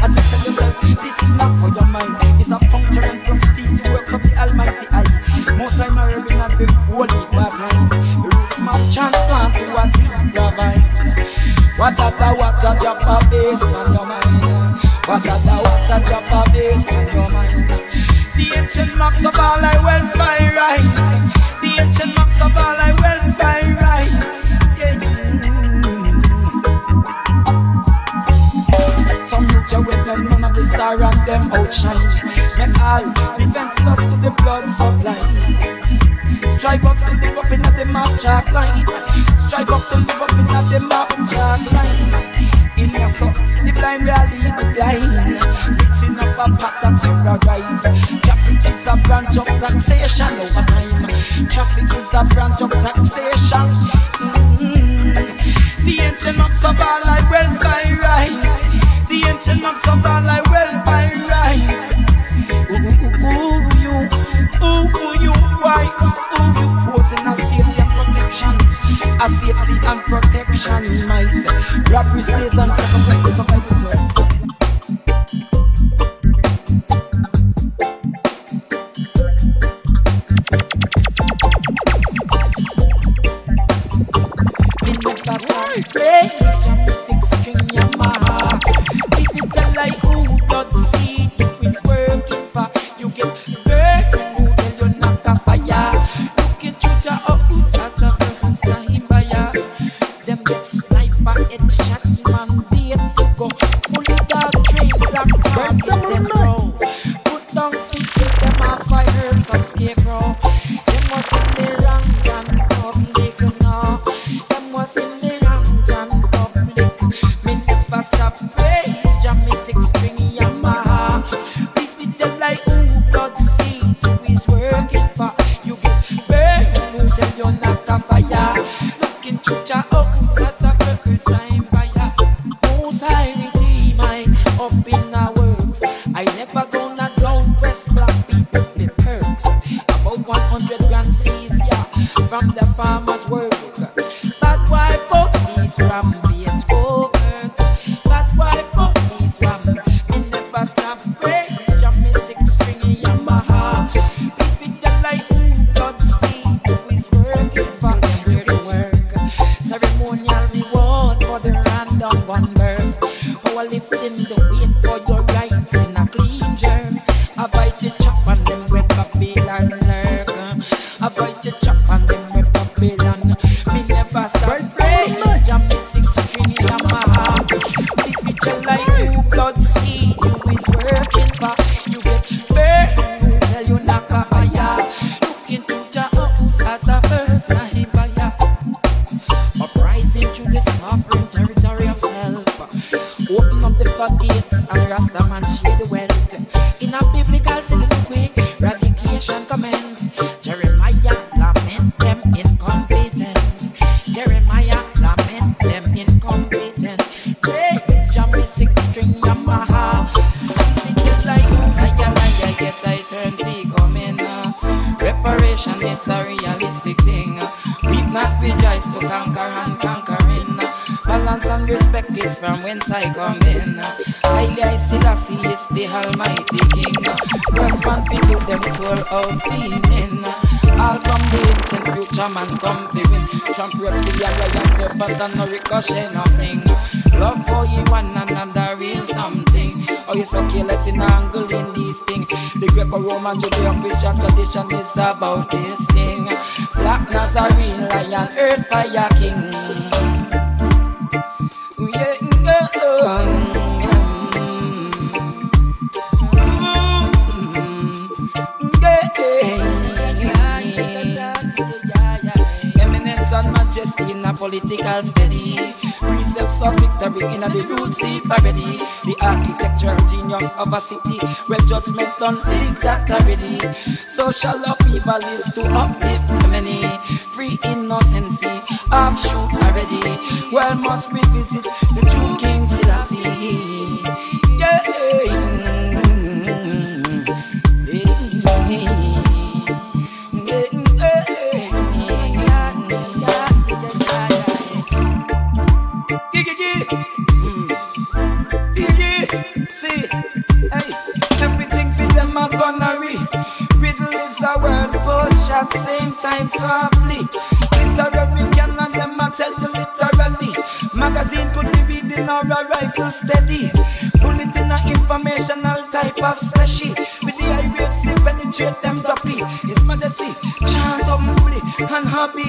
A: As you tell yourself, this is not for your mind. It's a puncture and prestige to works of the Almighty Eye. Most time I read at the holy bad time. The roots must transplant to what you provide. What a da what a drop of bass on your mind. What a da what a drop of bass on your mind. The ancient marks of all I went by right. Them outshine. Make all defenseless to the blood supply. Strive up to live up in the mark chalk line. Strive up to live up in the mark chalk line. In your soul, the blind really the blind. Mixing up a that terrorize. Traffic is a branch of taxation over time. Traffic is a branch of taxation. Mm. The ancient of I well by right. The ancient maps of all I well by right. Ooh, ooh, ooh, you, ooh, ooh, you, why? Ooh, you posing a safety and protection, a safety and protection, might. Robbery stays and second place of my Shall a fever is to happy off slushy. With the irate sleep penetrate them duppy. His majesty, chant up and happy.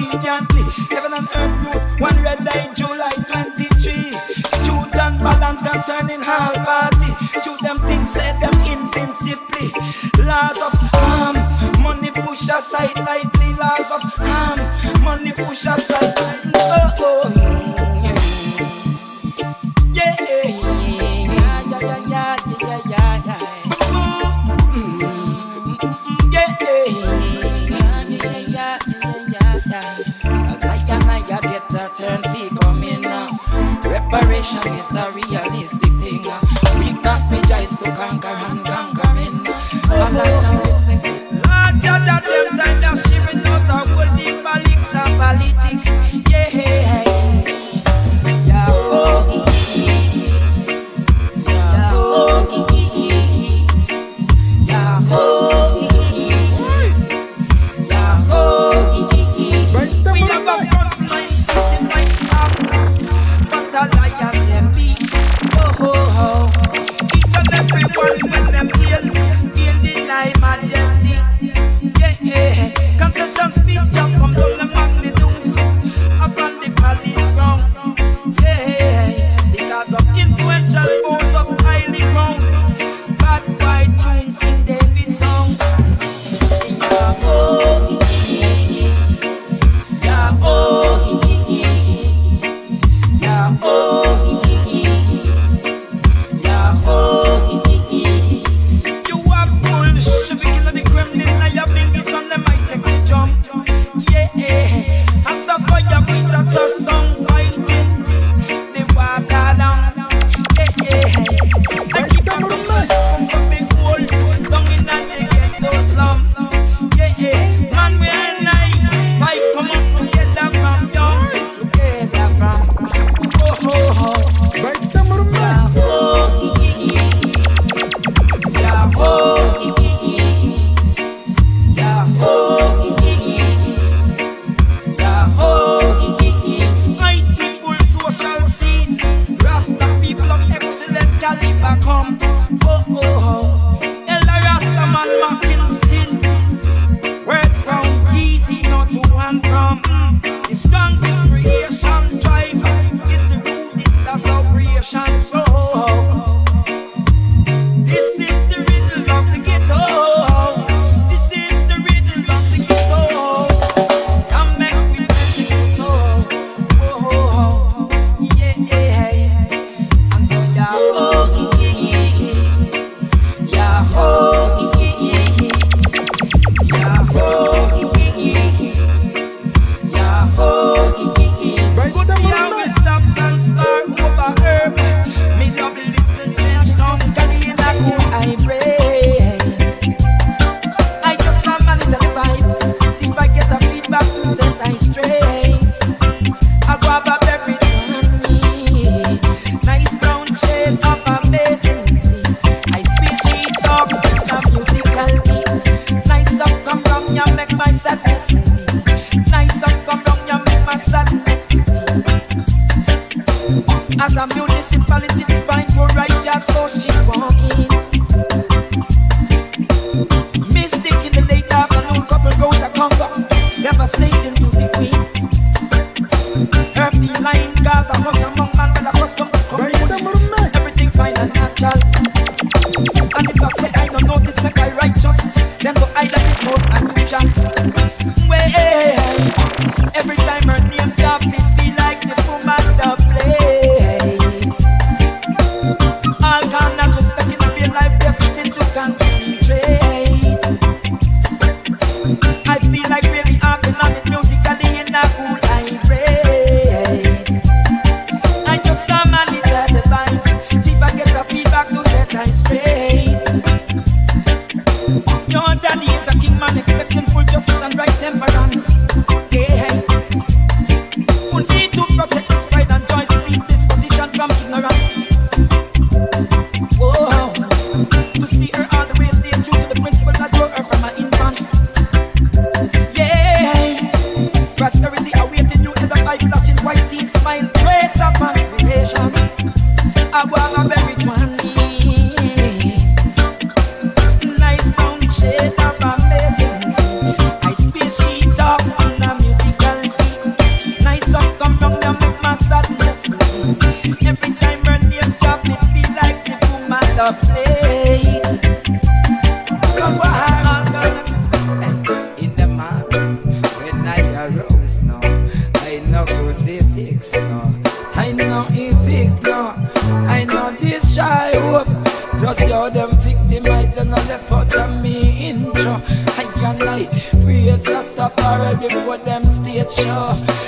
A: Rastafari before them stage show.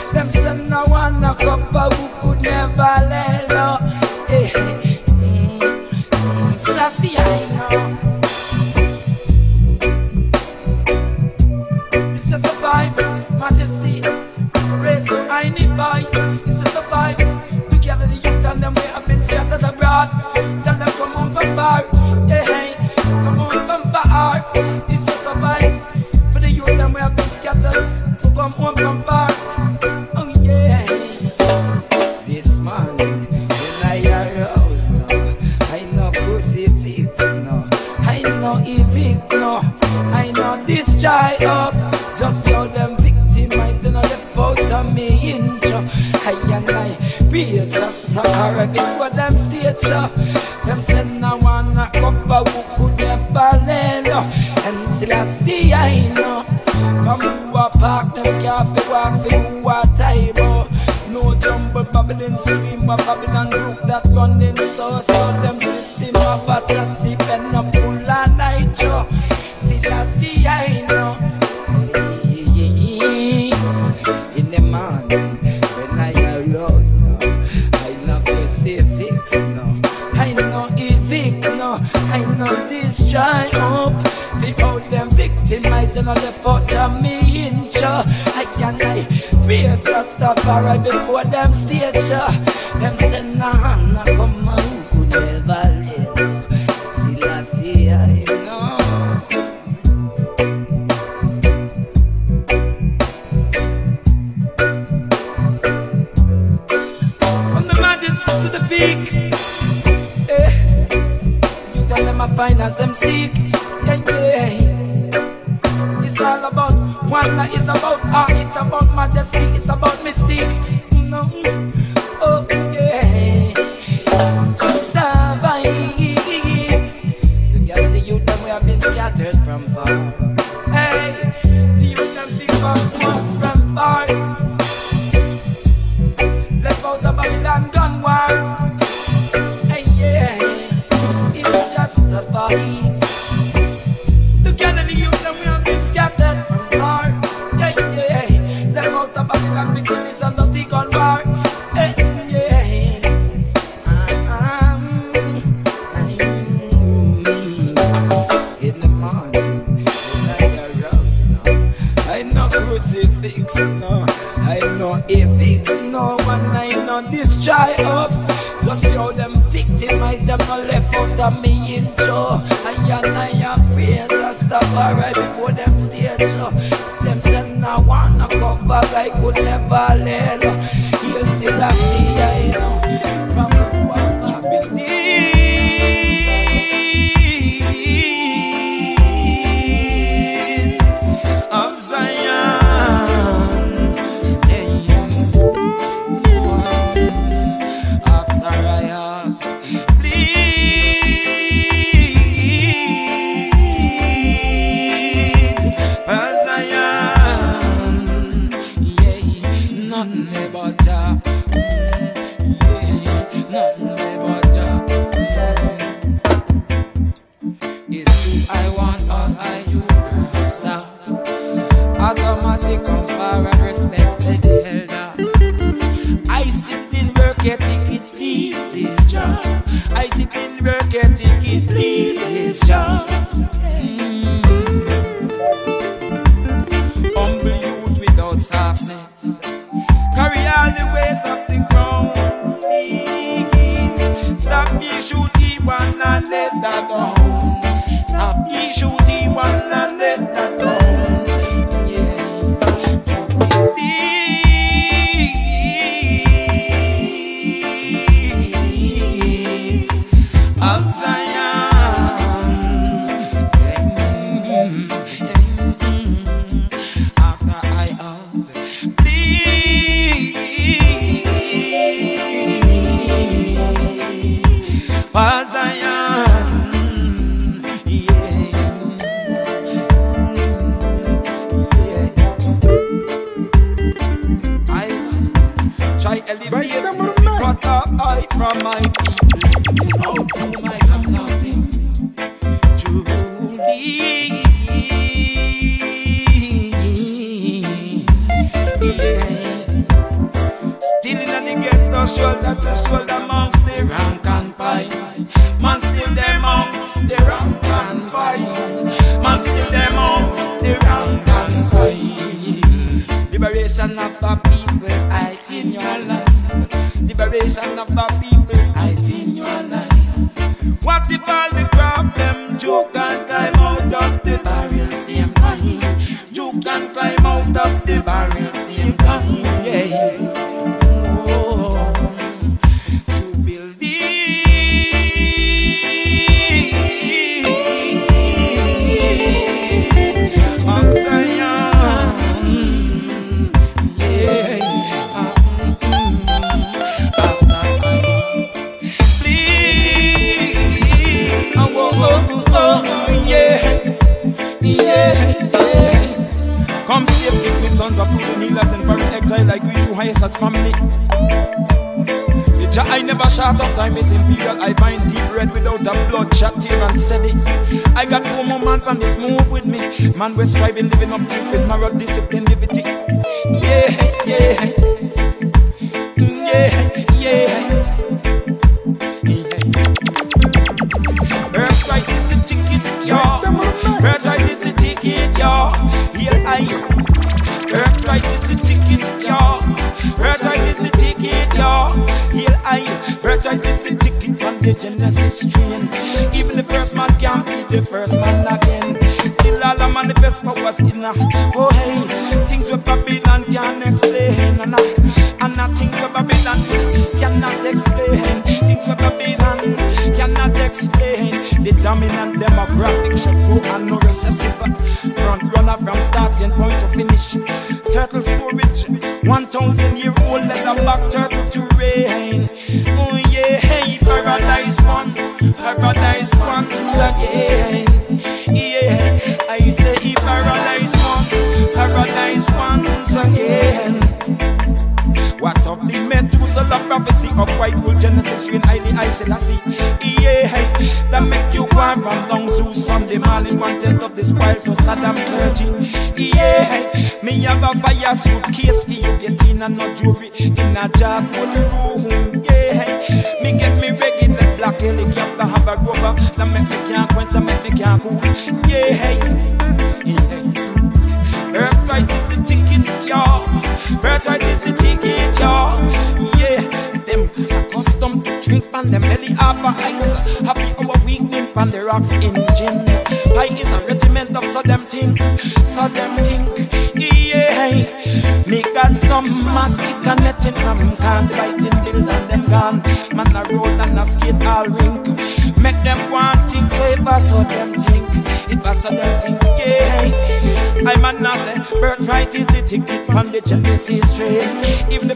A: Man, we're striving, living up to with moral discipline,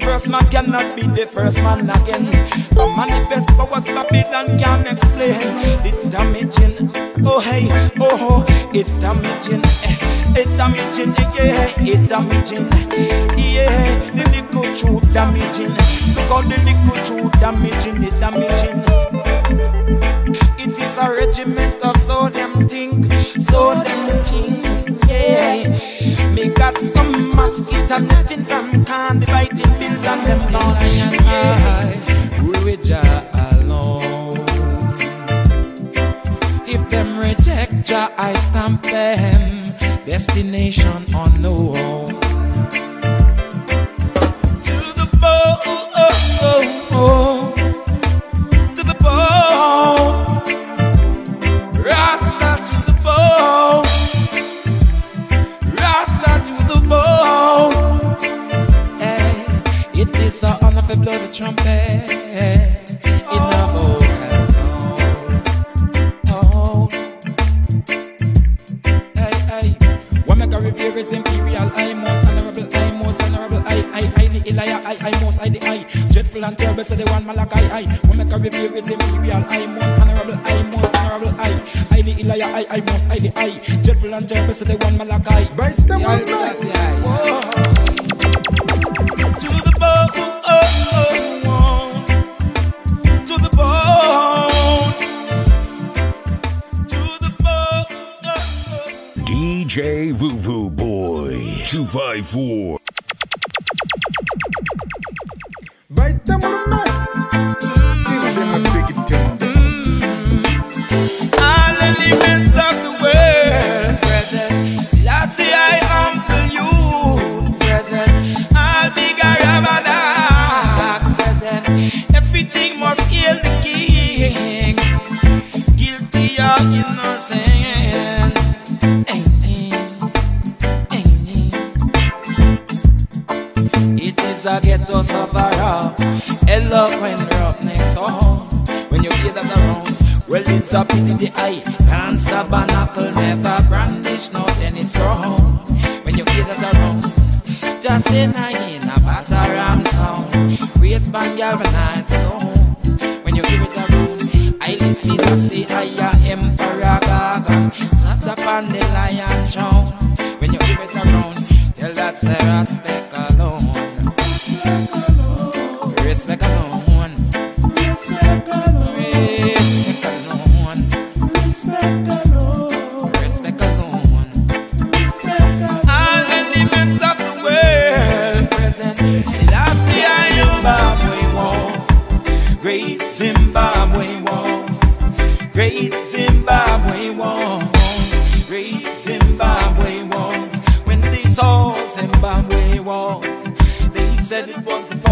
A: first man cannot be the first man again. The manifest powers Babylon can explain. It damaging, oh hey, oh ho, it damaging, eh, it damaging, yeah, it damaging, yeah. The little truth damaging, because the little truth damaging, it damaging. It is a regiment of so them think, so them think, yeah. Me got some mosquito nothing from time.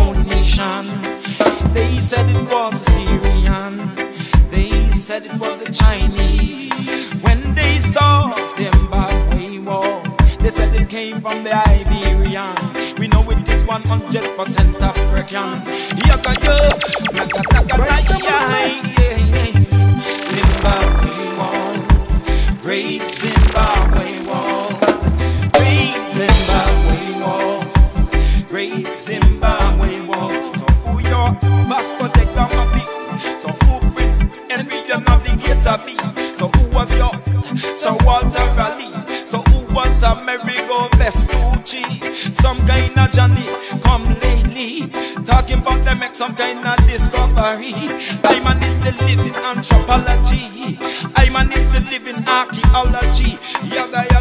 A: own nation. They said it was a Syrian. They said it was a Chinese. When they saw Zimbabwe war, they said it came from the Iberian. We know it is 100% African. Yaka yo, yaka Zimbabwe wars, great Zimbabwe wars, great Zimbabwe wars, great Zimbabwe protector, mass protector, my bleed. So who brings and be the navigator be? So who was your Sir Walter Raleigh? So who was a Amerigo Vespucci? Some kind of Johnny come lately. Talking about them make some kind of discovery. I man is the living anthropology. I man is the living archaeology. Yaga, yaga.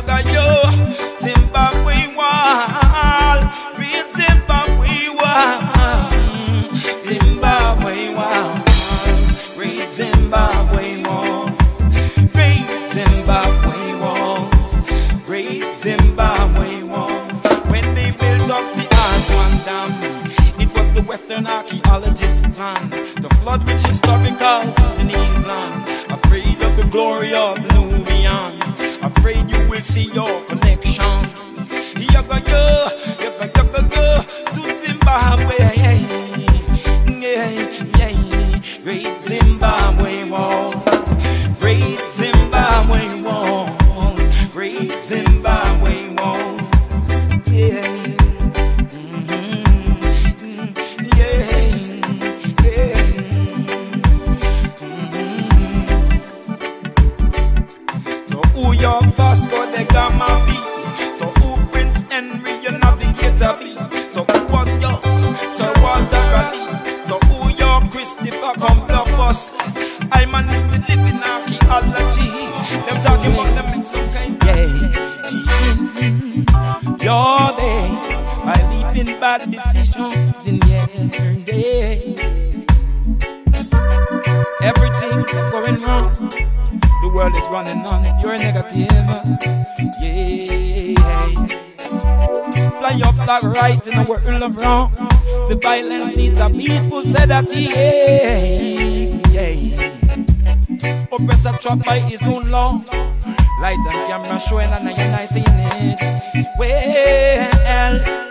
A: cause in Islam. I of the glory of the new beyond. I pray you will see your connection. world around. The violence needs a peaceful sedative. Yeah, yeah. Oppressor trapped by his own law. Light and camera showing and I and I seen it. Well.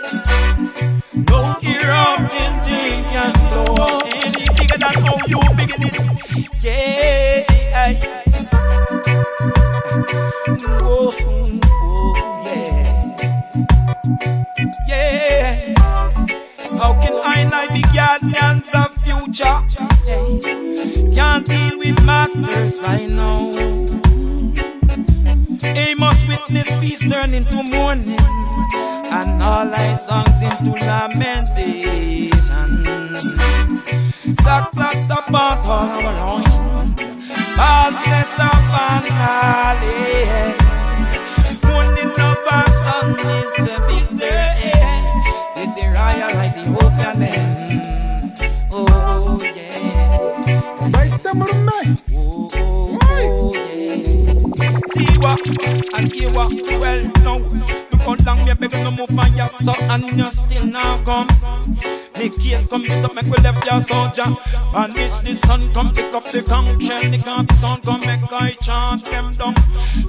A: sun come pick up the conch shell. The can't sound come make I chant them down.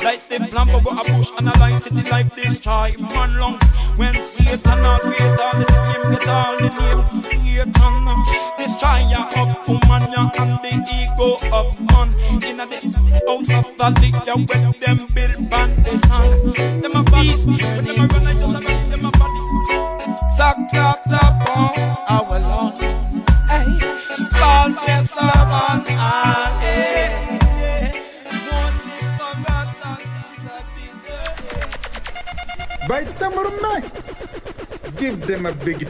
A: Light the flambo go a bush analyse a city like this try man lungs. When Satan out wait all the name get all the names Satan. This trial of ya and the ego of man. In the house of the leader when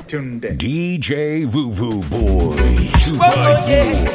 C: Tunde.
E: DJ Vuvu Boy.
A: Oh, yeah.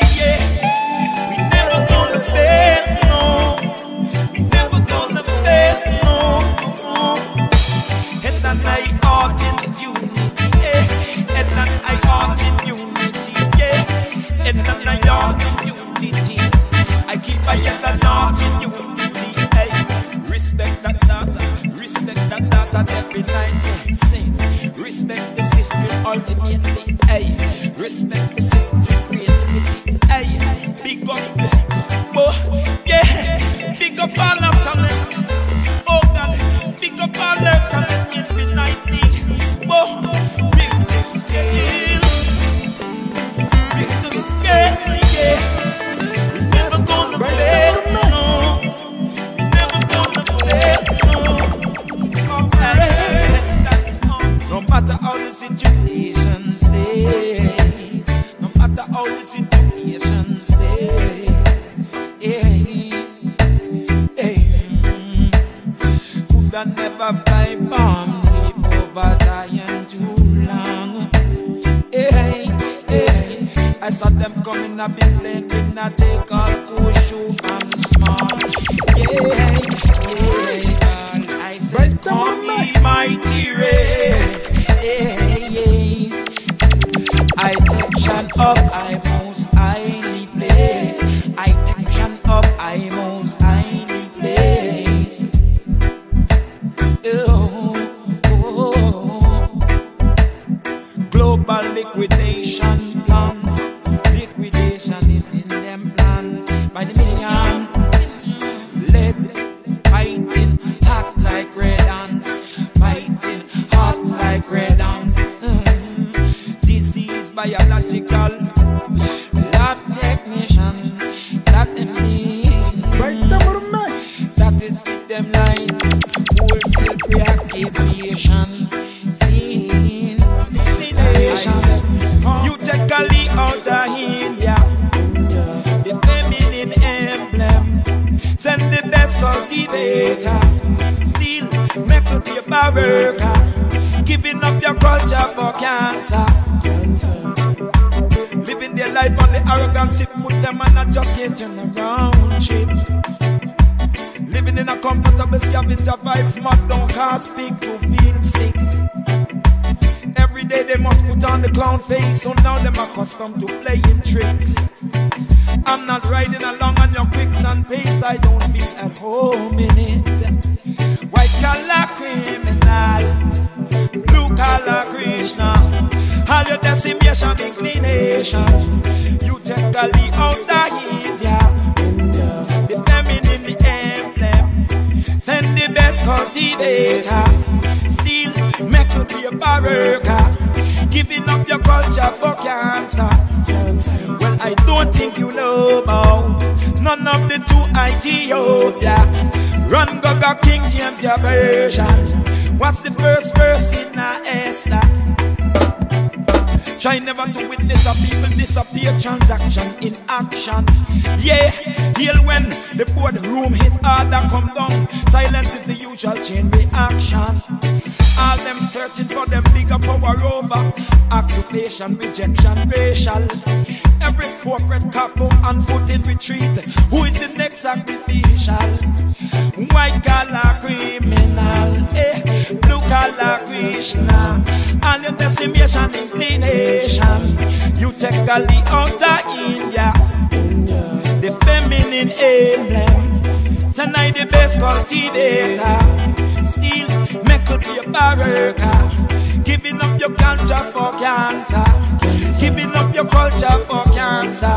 D: never to
A: witness a people disappear transaction in action. Yeah, heal when the boardroom hit harder come down. Silence is the usual chain reaction. All them searching for them bigger power over occupation, rejection, racial. You take Ali out India. The feminine emblem. Tonight the best cultivator. Still, make up your barraca. Giving up your culture for cancer. Giving up your culture for cancer.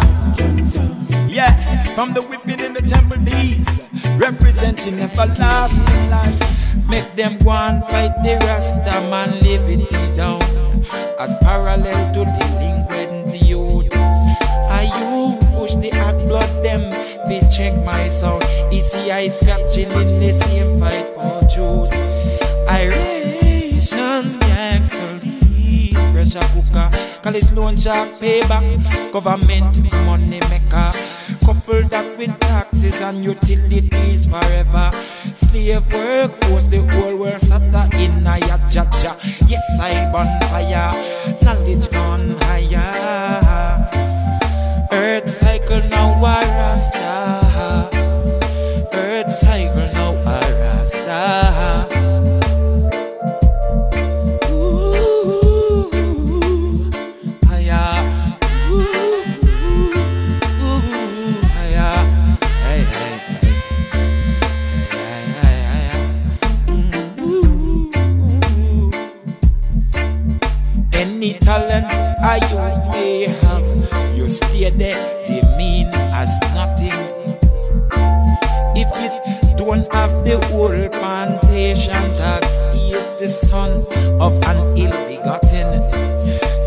A: Yeah, from the whipping in the temple these representing everlasting life. Make them go and fight the Rasta man, liberty down as parallel to delinquent payback. Government may have, you stay there, they mean as nothing. If you don't have the whole plantation tax, he is the son of an ill-begotten.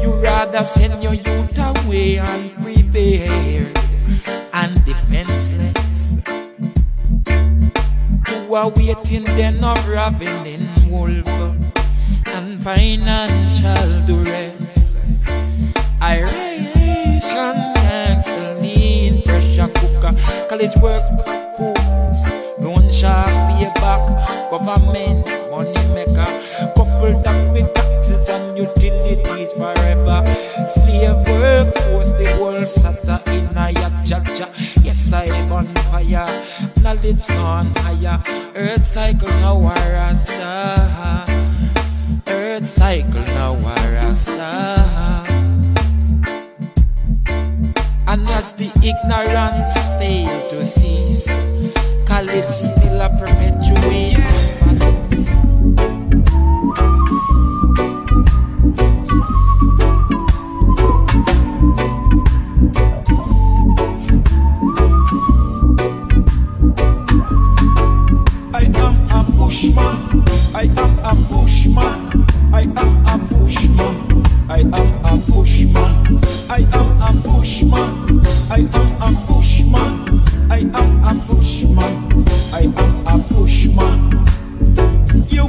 A: You rather send your youth away and unprepared and defenseless. Who are waiting then of ravening wolf and financial duress. Iration next the lean pressure cooker, college work fools, loan shark payback, government money maker, couple that with taxes and utilities forever. Slave workforce, the whole sata in a jaja. Yes, I on fire, knowledge on higher. Earth cycle now rasta. Earth cycle now rasta. And as the ignorance fail to cease, college still appropriate you may I am a perpetuate. I am a bushman. I am a bushman. I am a bushman. I am a bushman. I am a bushman. I am a bushman. I am a bushman. I am a bushman. You,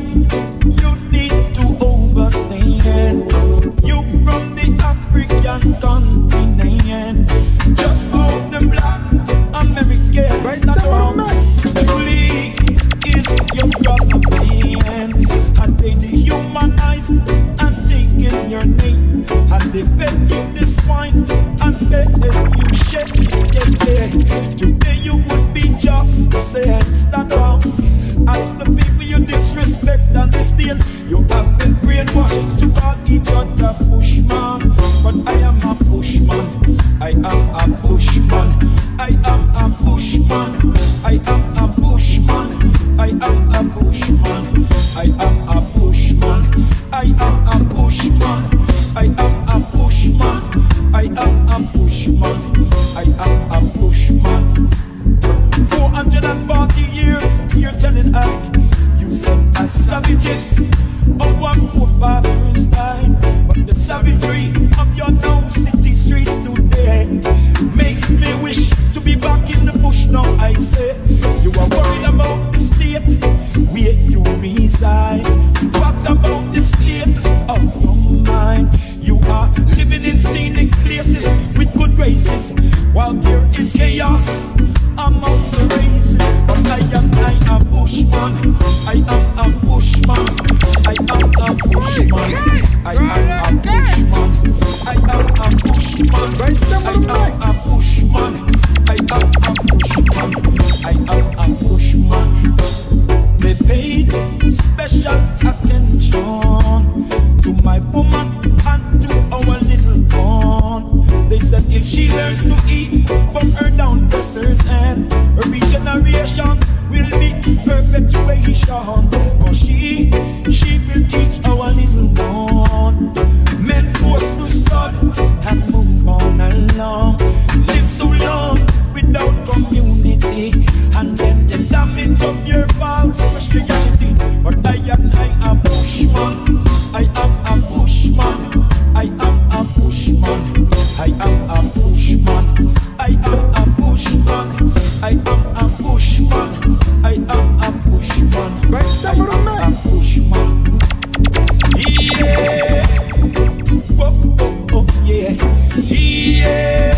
A: you need to understand. You from the African continent. Just how the black Americans
C: Right down,
A: around.
C: They
A: you this wine I am a pushman. I am a pushman. I am a am Bushman. I am a Bushman. 440 years, you're telling I, you said as savages of our forefathers died. But the savagery of your known city streets today makes me wish to be back in the bush now. I say, you are worried about the state where you reside. You talked about the state of your mind are living in scenic places with good races, while there is chaos among the races. But I am, I am Bushman. I am a Bushman. I am a Bushman. I am a Bushman. I am a Bushman. I am a Bushman. I am a Bushman. I am a Bushman they paid special attention to my woman and to our little one. They said if she learns to eat from her downpressers and her regeneration will be perpetuation. For she, she will teach our little one. Men forced to sod have moved on along, live so long without community, and then they damage up your false Christianity. But I am I a bushman. I am a bushman. I am a bushman. I am a bushman. I am a bushman. I am a bushman. I am a bushman.
C: Right,
A: I am a bushman. Yeah. Oh, oh, oh, yeah. Yeah.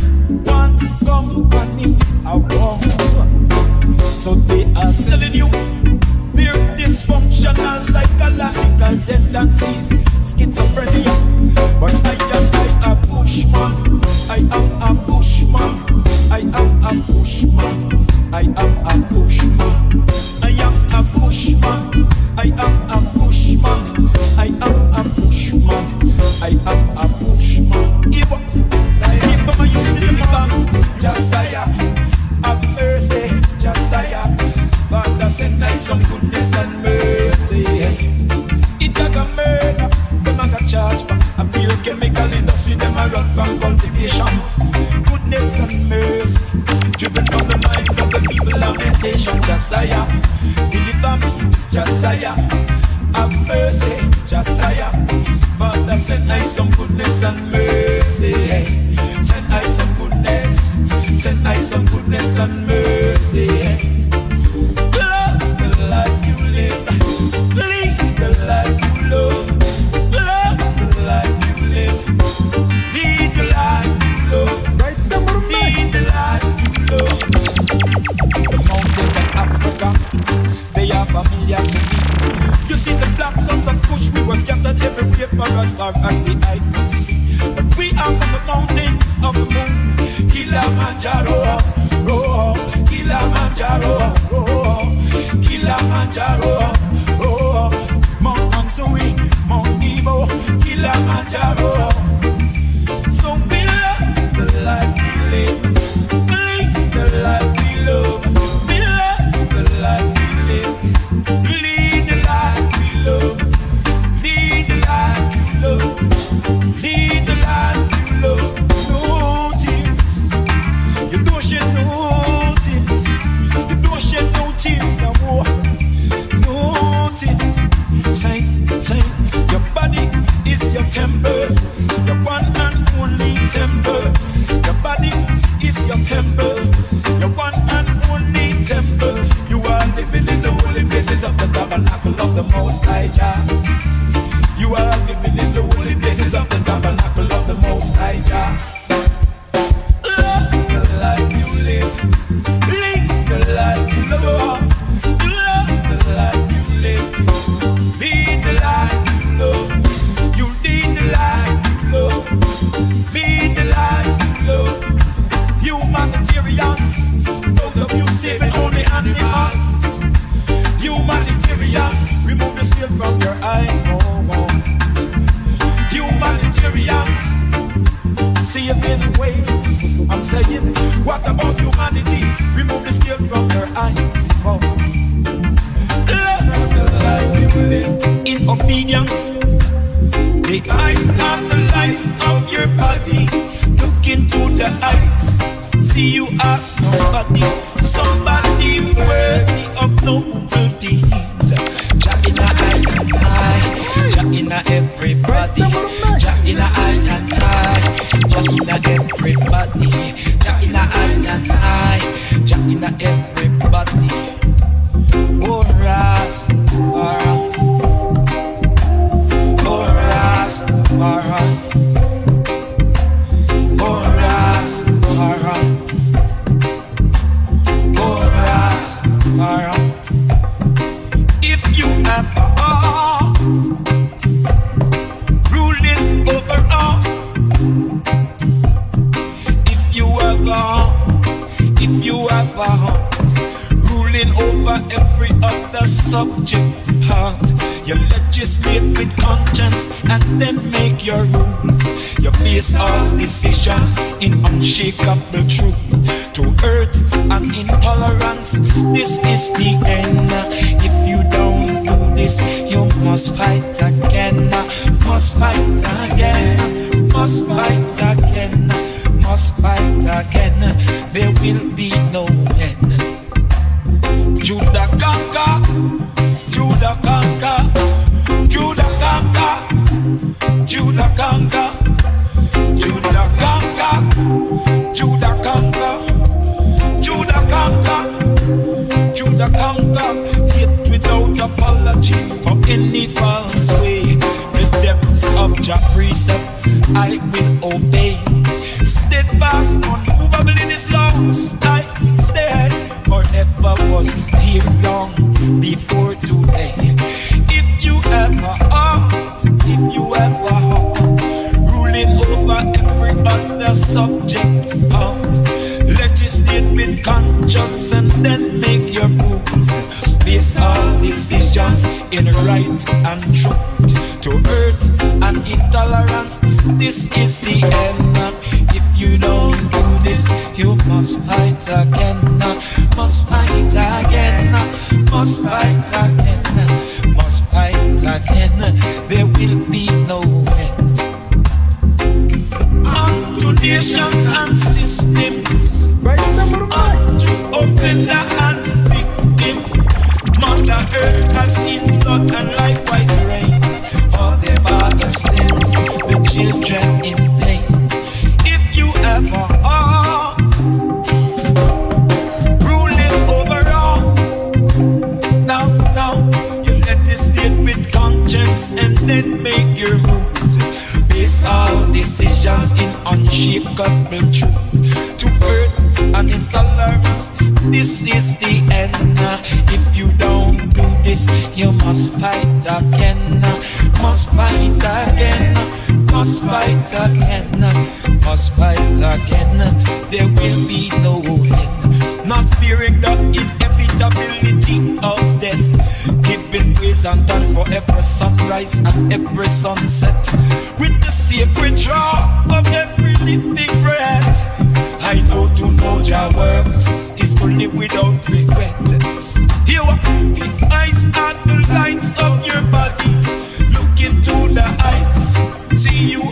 A: one company. So they are selling you their dysfunctional psychological tendencies, schizophrenia. But I am a bushman. I am a bushman. I am a. I am a. I am a. I am a. I am a. I am a. Josiah, have mercy, Josiah. Father, send us some goodness and mercy. It a go murder, them a go charge for a pure chemical industry. Them a run from cultivation. Goodness and mercy, driven from the minds of the people of the. Josiah, deliver me, Josiah. Have mercy, Josiah. Father, send us some goodness and mercy. Send us some goodness, send us some goodness and mercy. Love the life you live. Lead the life you love. Love the life you live. Lead the life you love.
C: Right, Samurai man.
A: Lead the life you love. The mountains of Africa, they are familiar to me. You see the black sons of Kush, we were scattered everywhere for as far as the eye Kilimanjaro, oh, Kilimanjaro, oh, Kilimanjaro, oh, Mount Mansui, Mount Nebo, Kilimanjaro.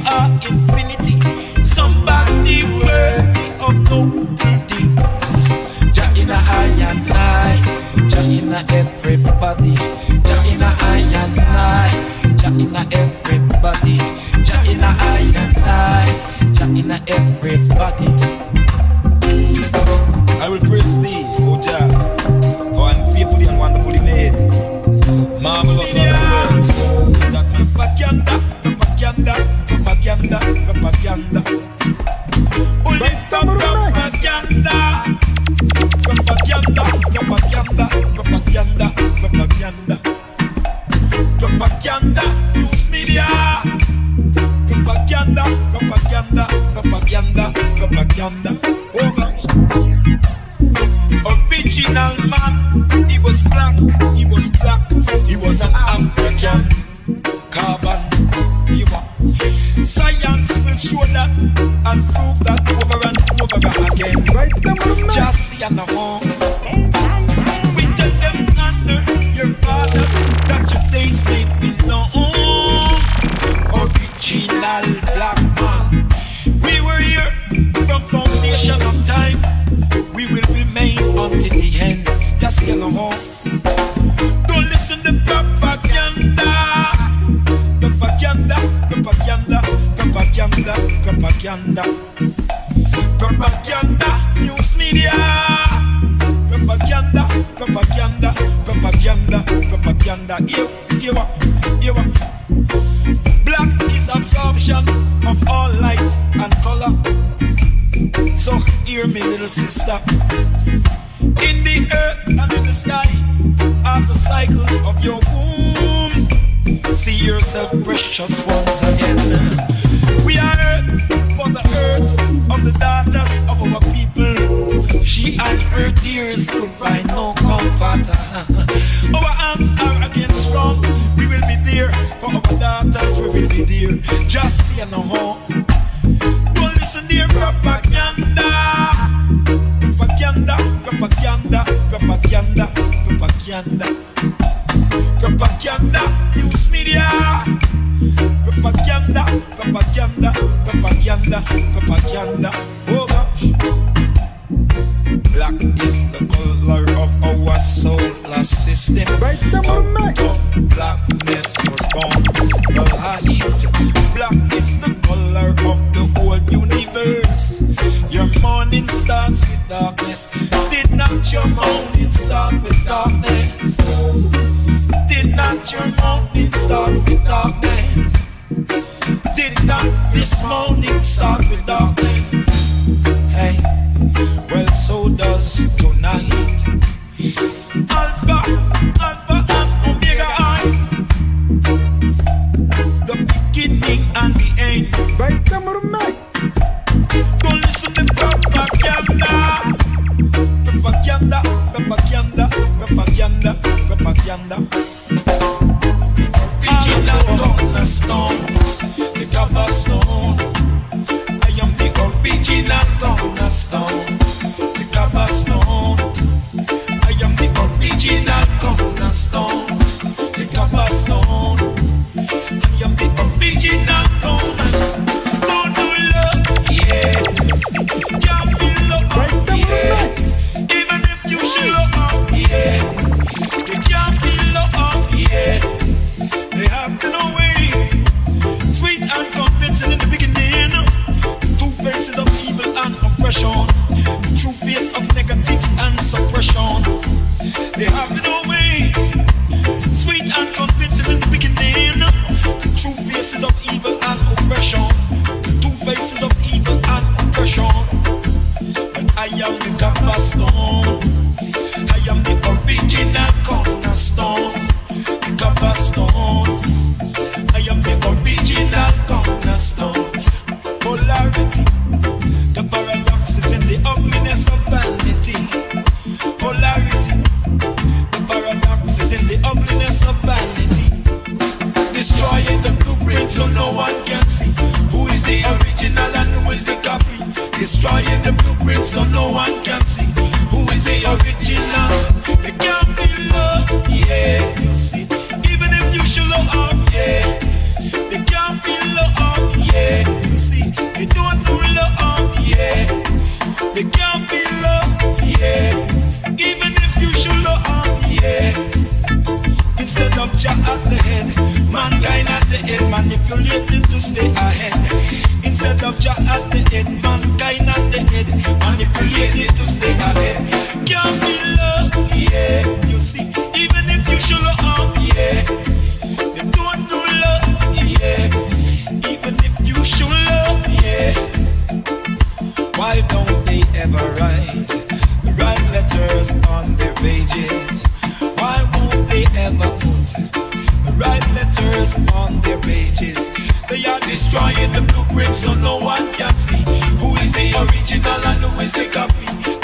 A: Are infinity.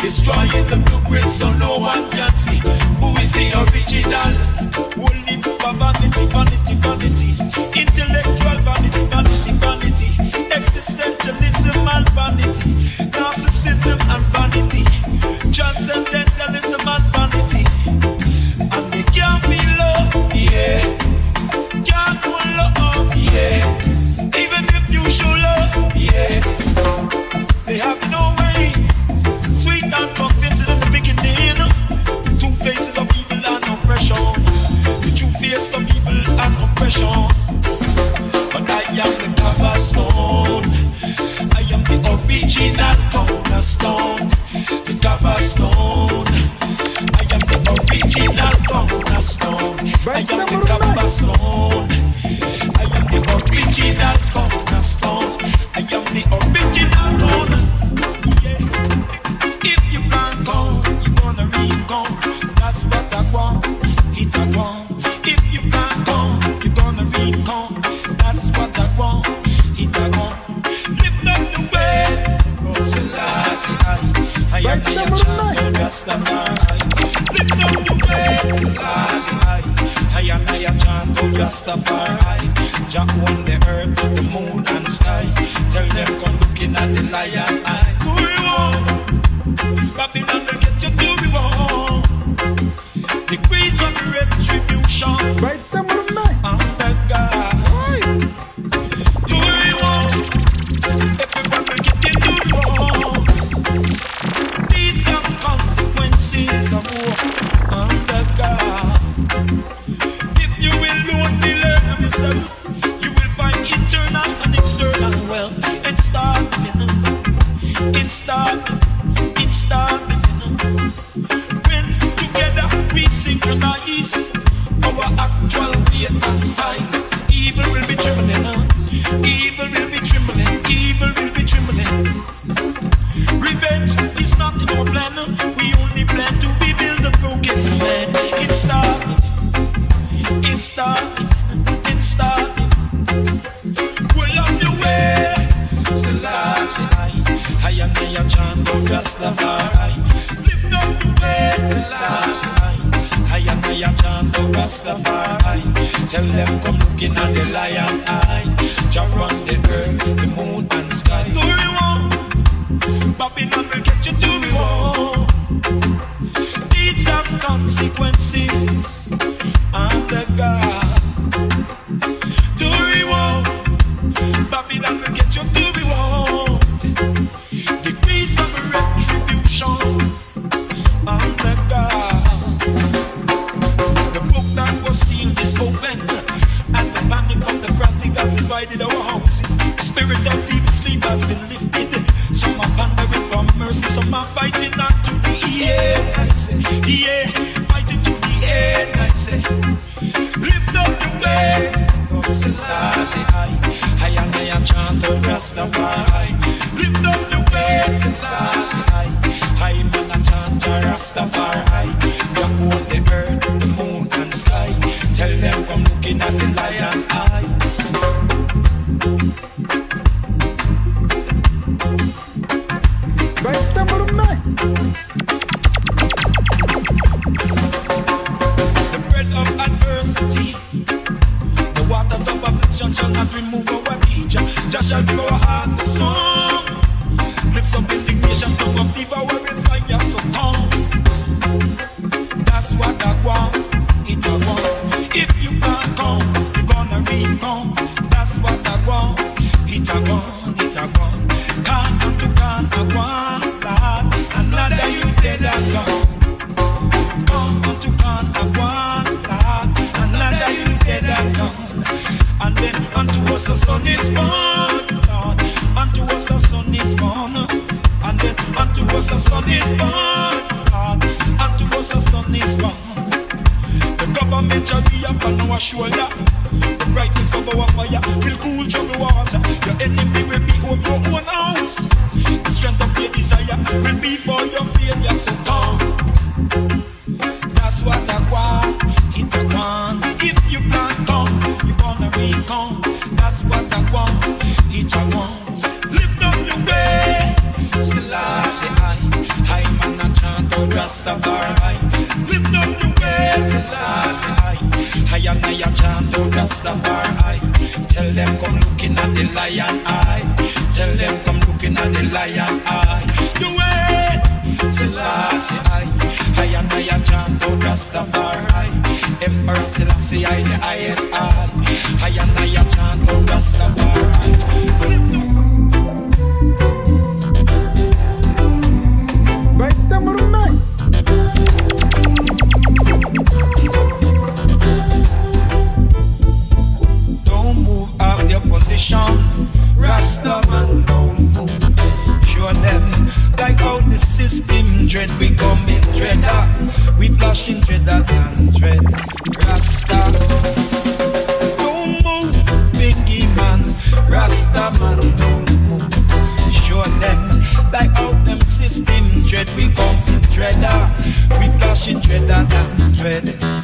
A: Destroying them the great, so no one can see who is the original. Only vanity, vanity, vanity. Intellectual vanity, vanity, vanity. Existentialism and vanity. Narcissism and vanity. Transcendent. Jack on Flashing dreader and dread.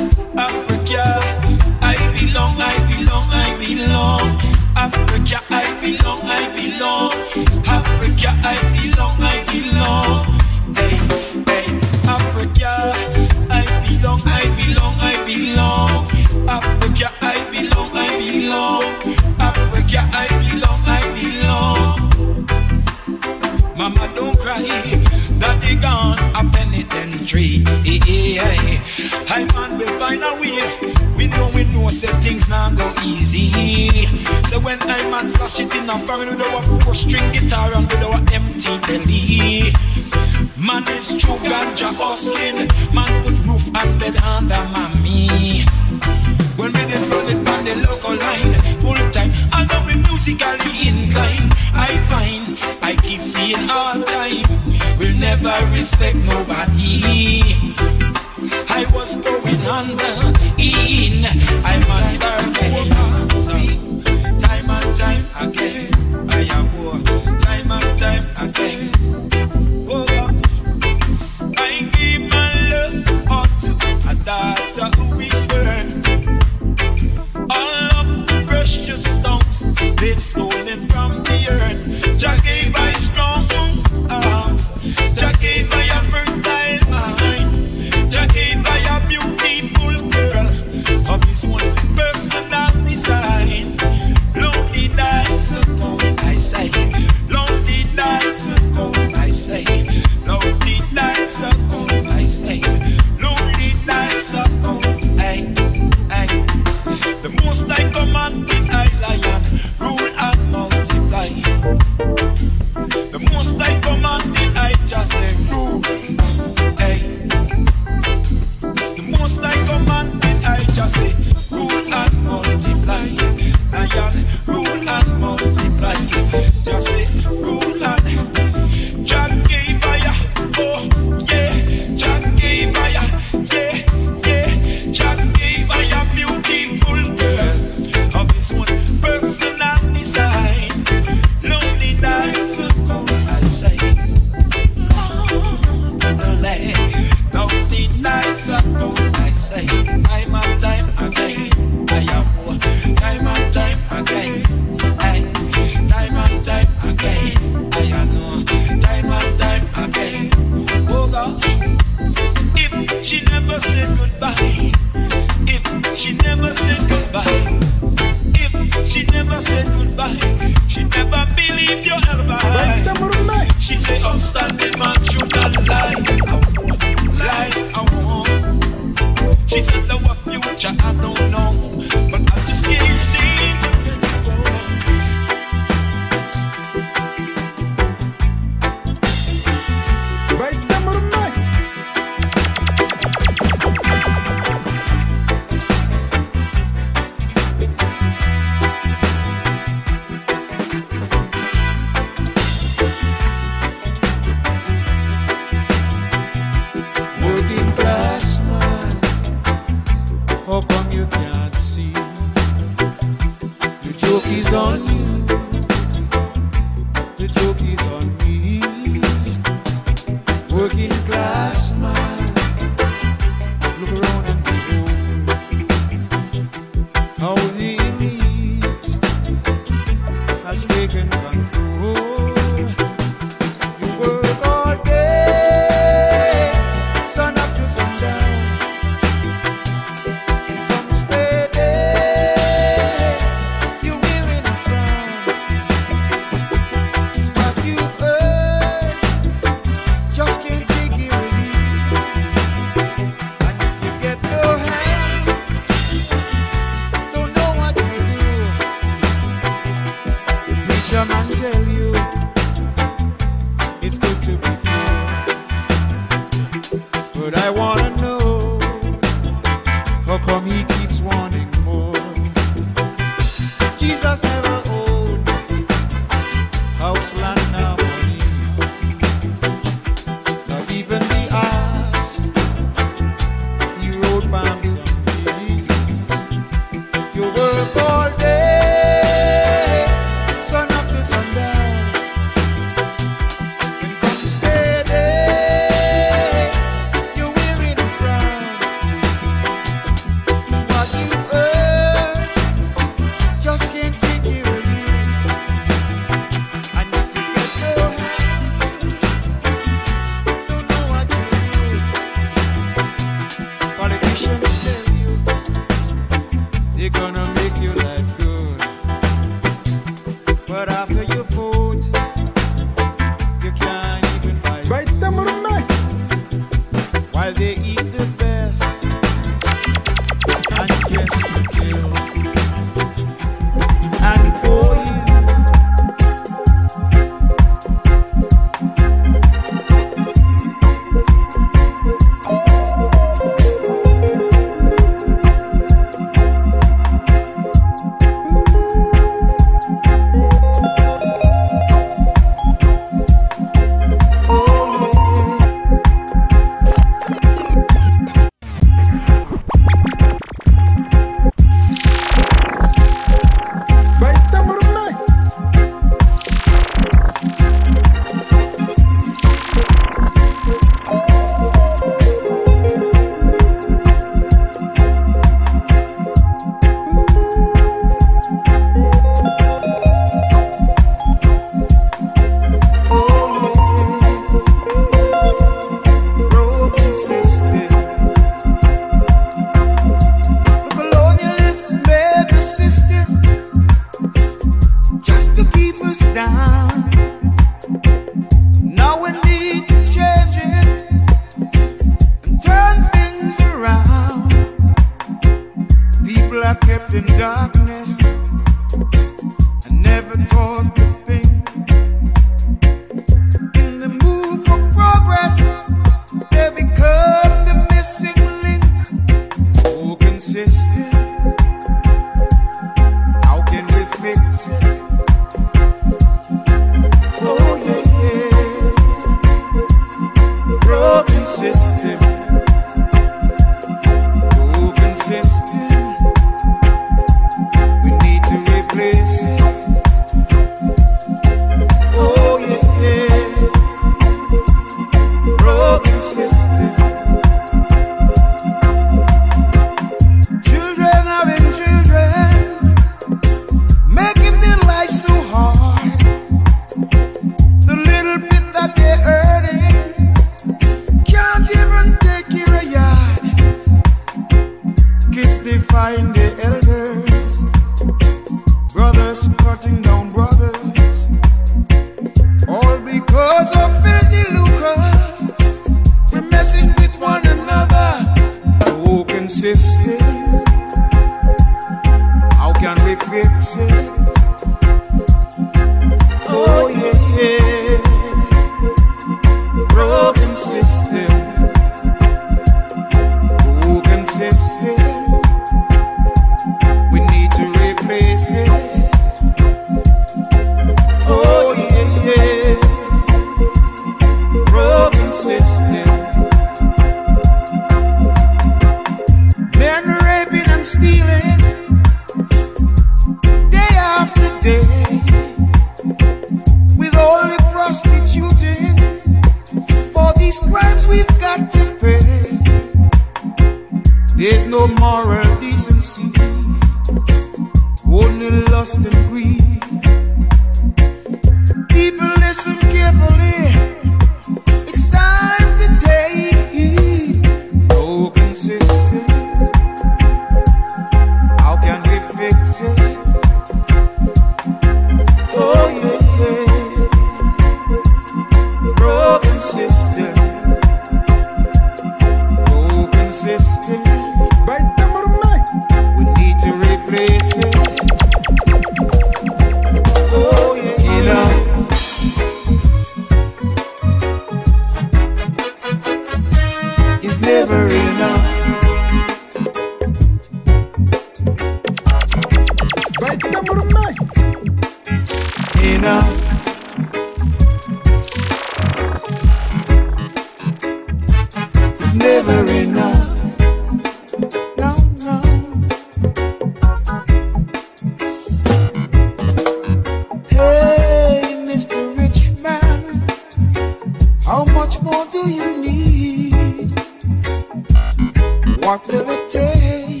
A: will
G: take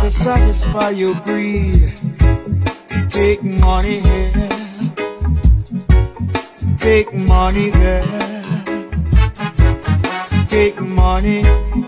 G: to satisfy your greed? Take money here, take money there, take money.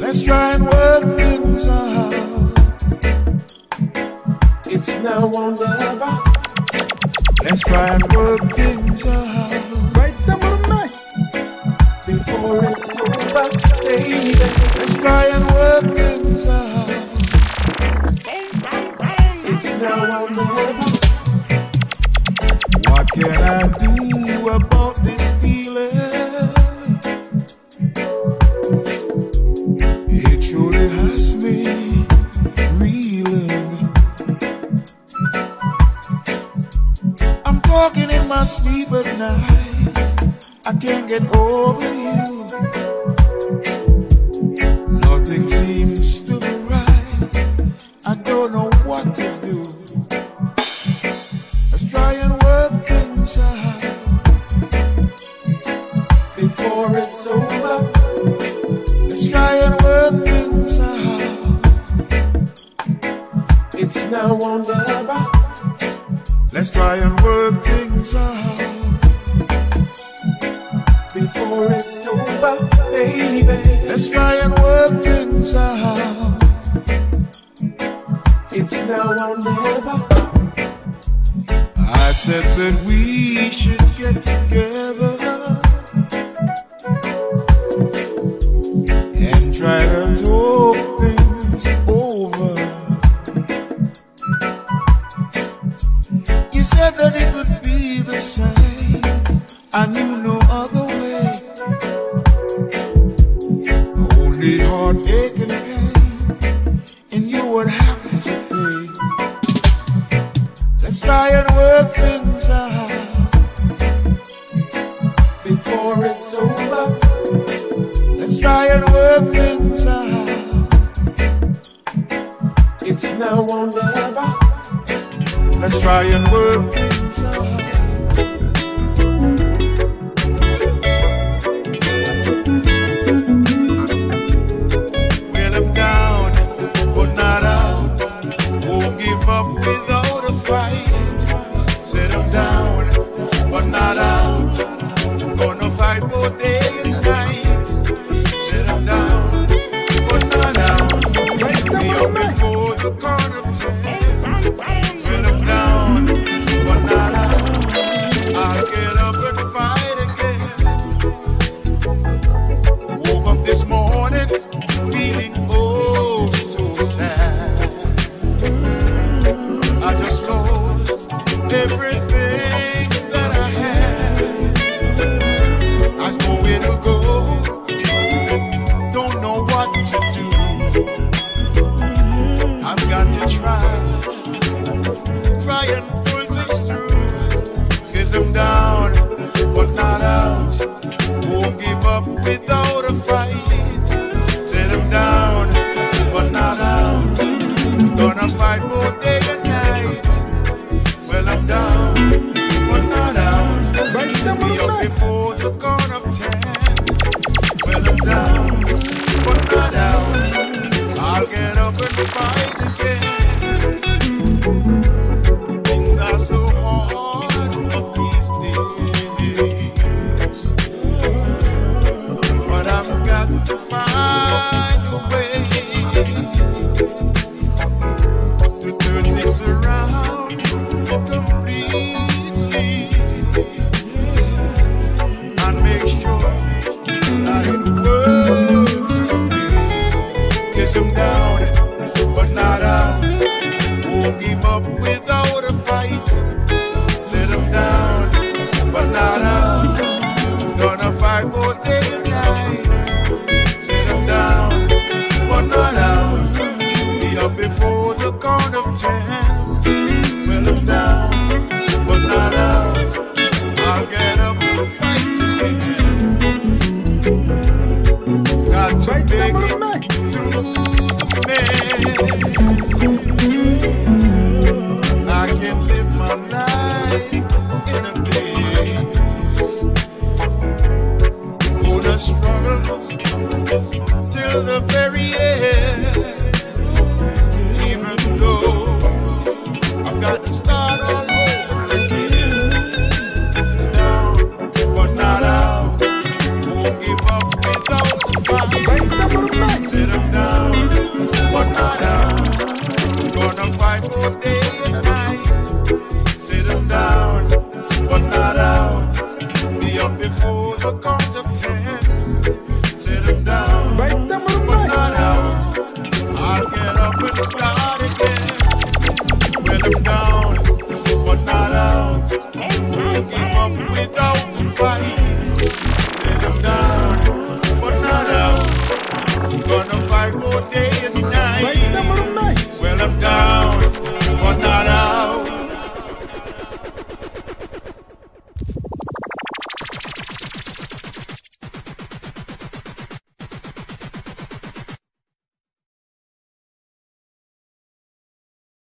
G: Let's try and work things out. It's now or never. Let's try and work things out.
C: Right on the.
G: Before it's over. Let's try and work things out. It's now or never. What can I do about get over you.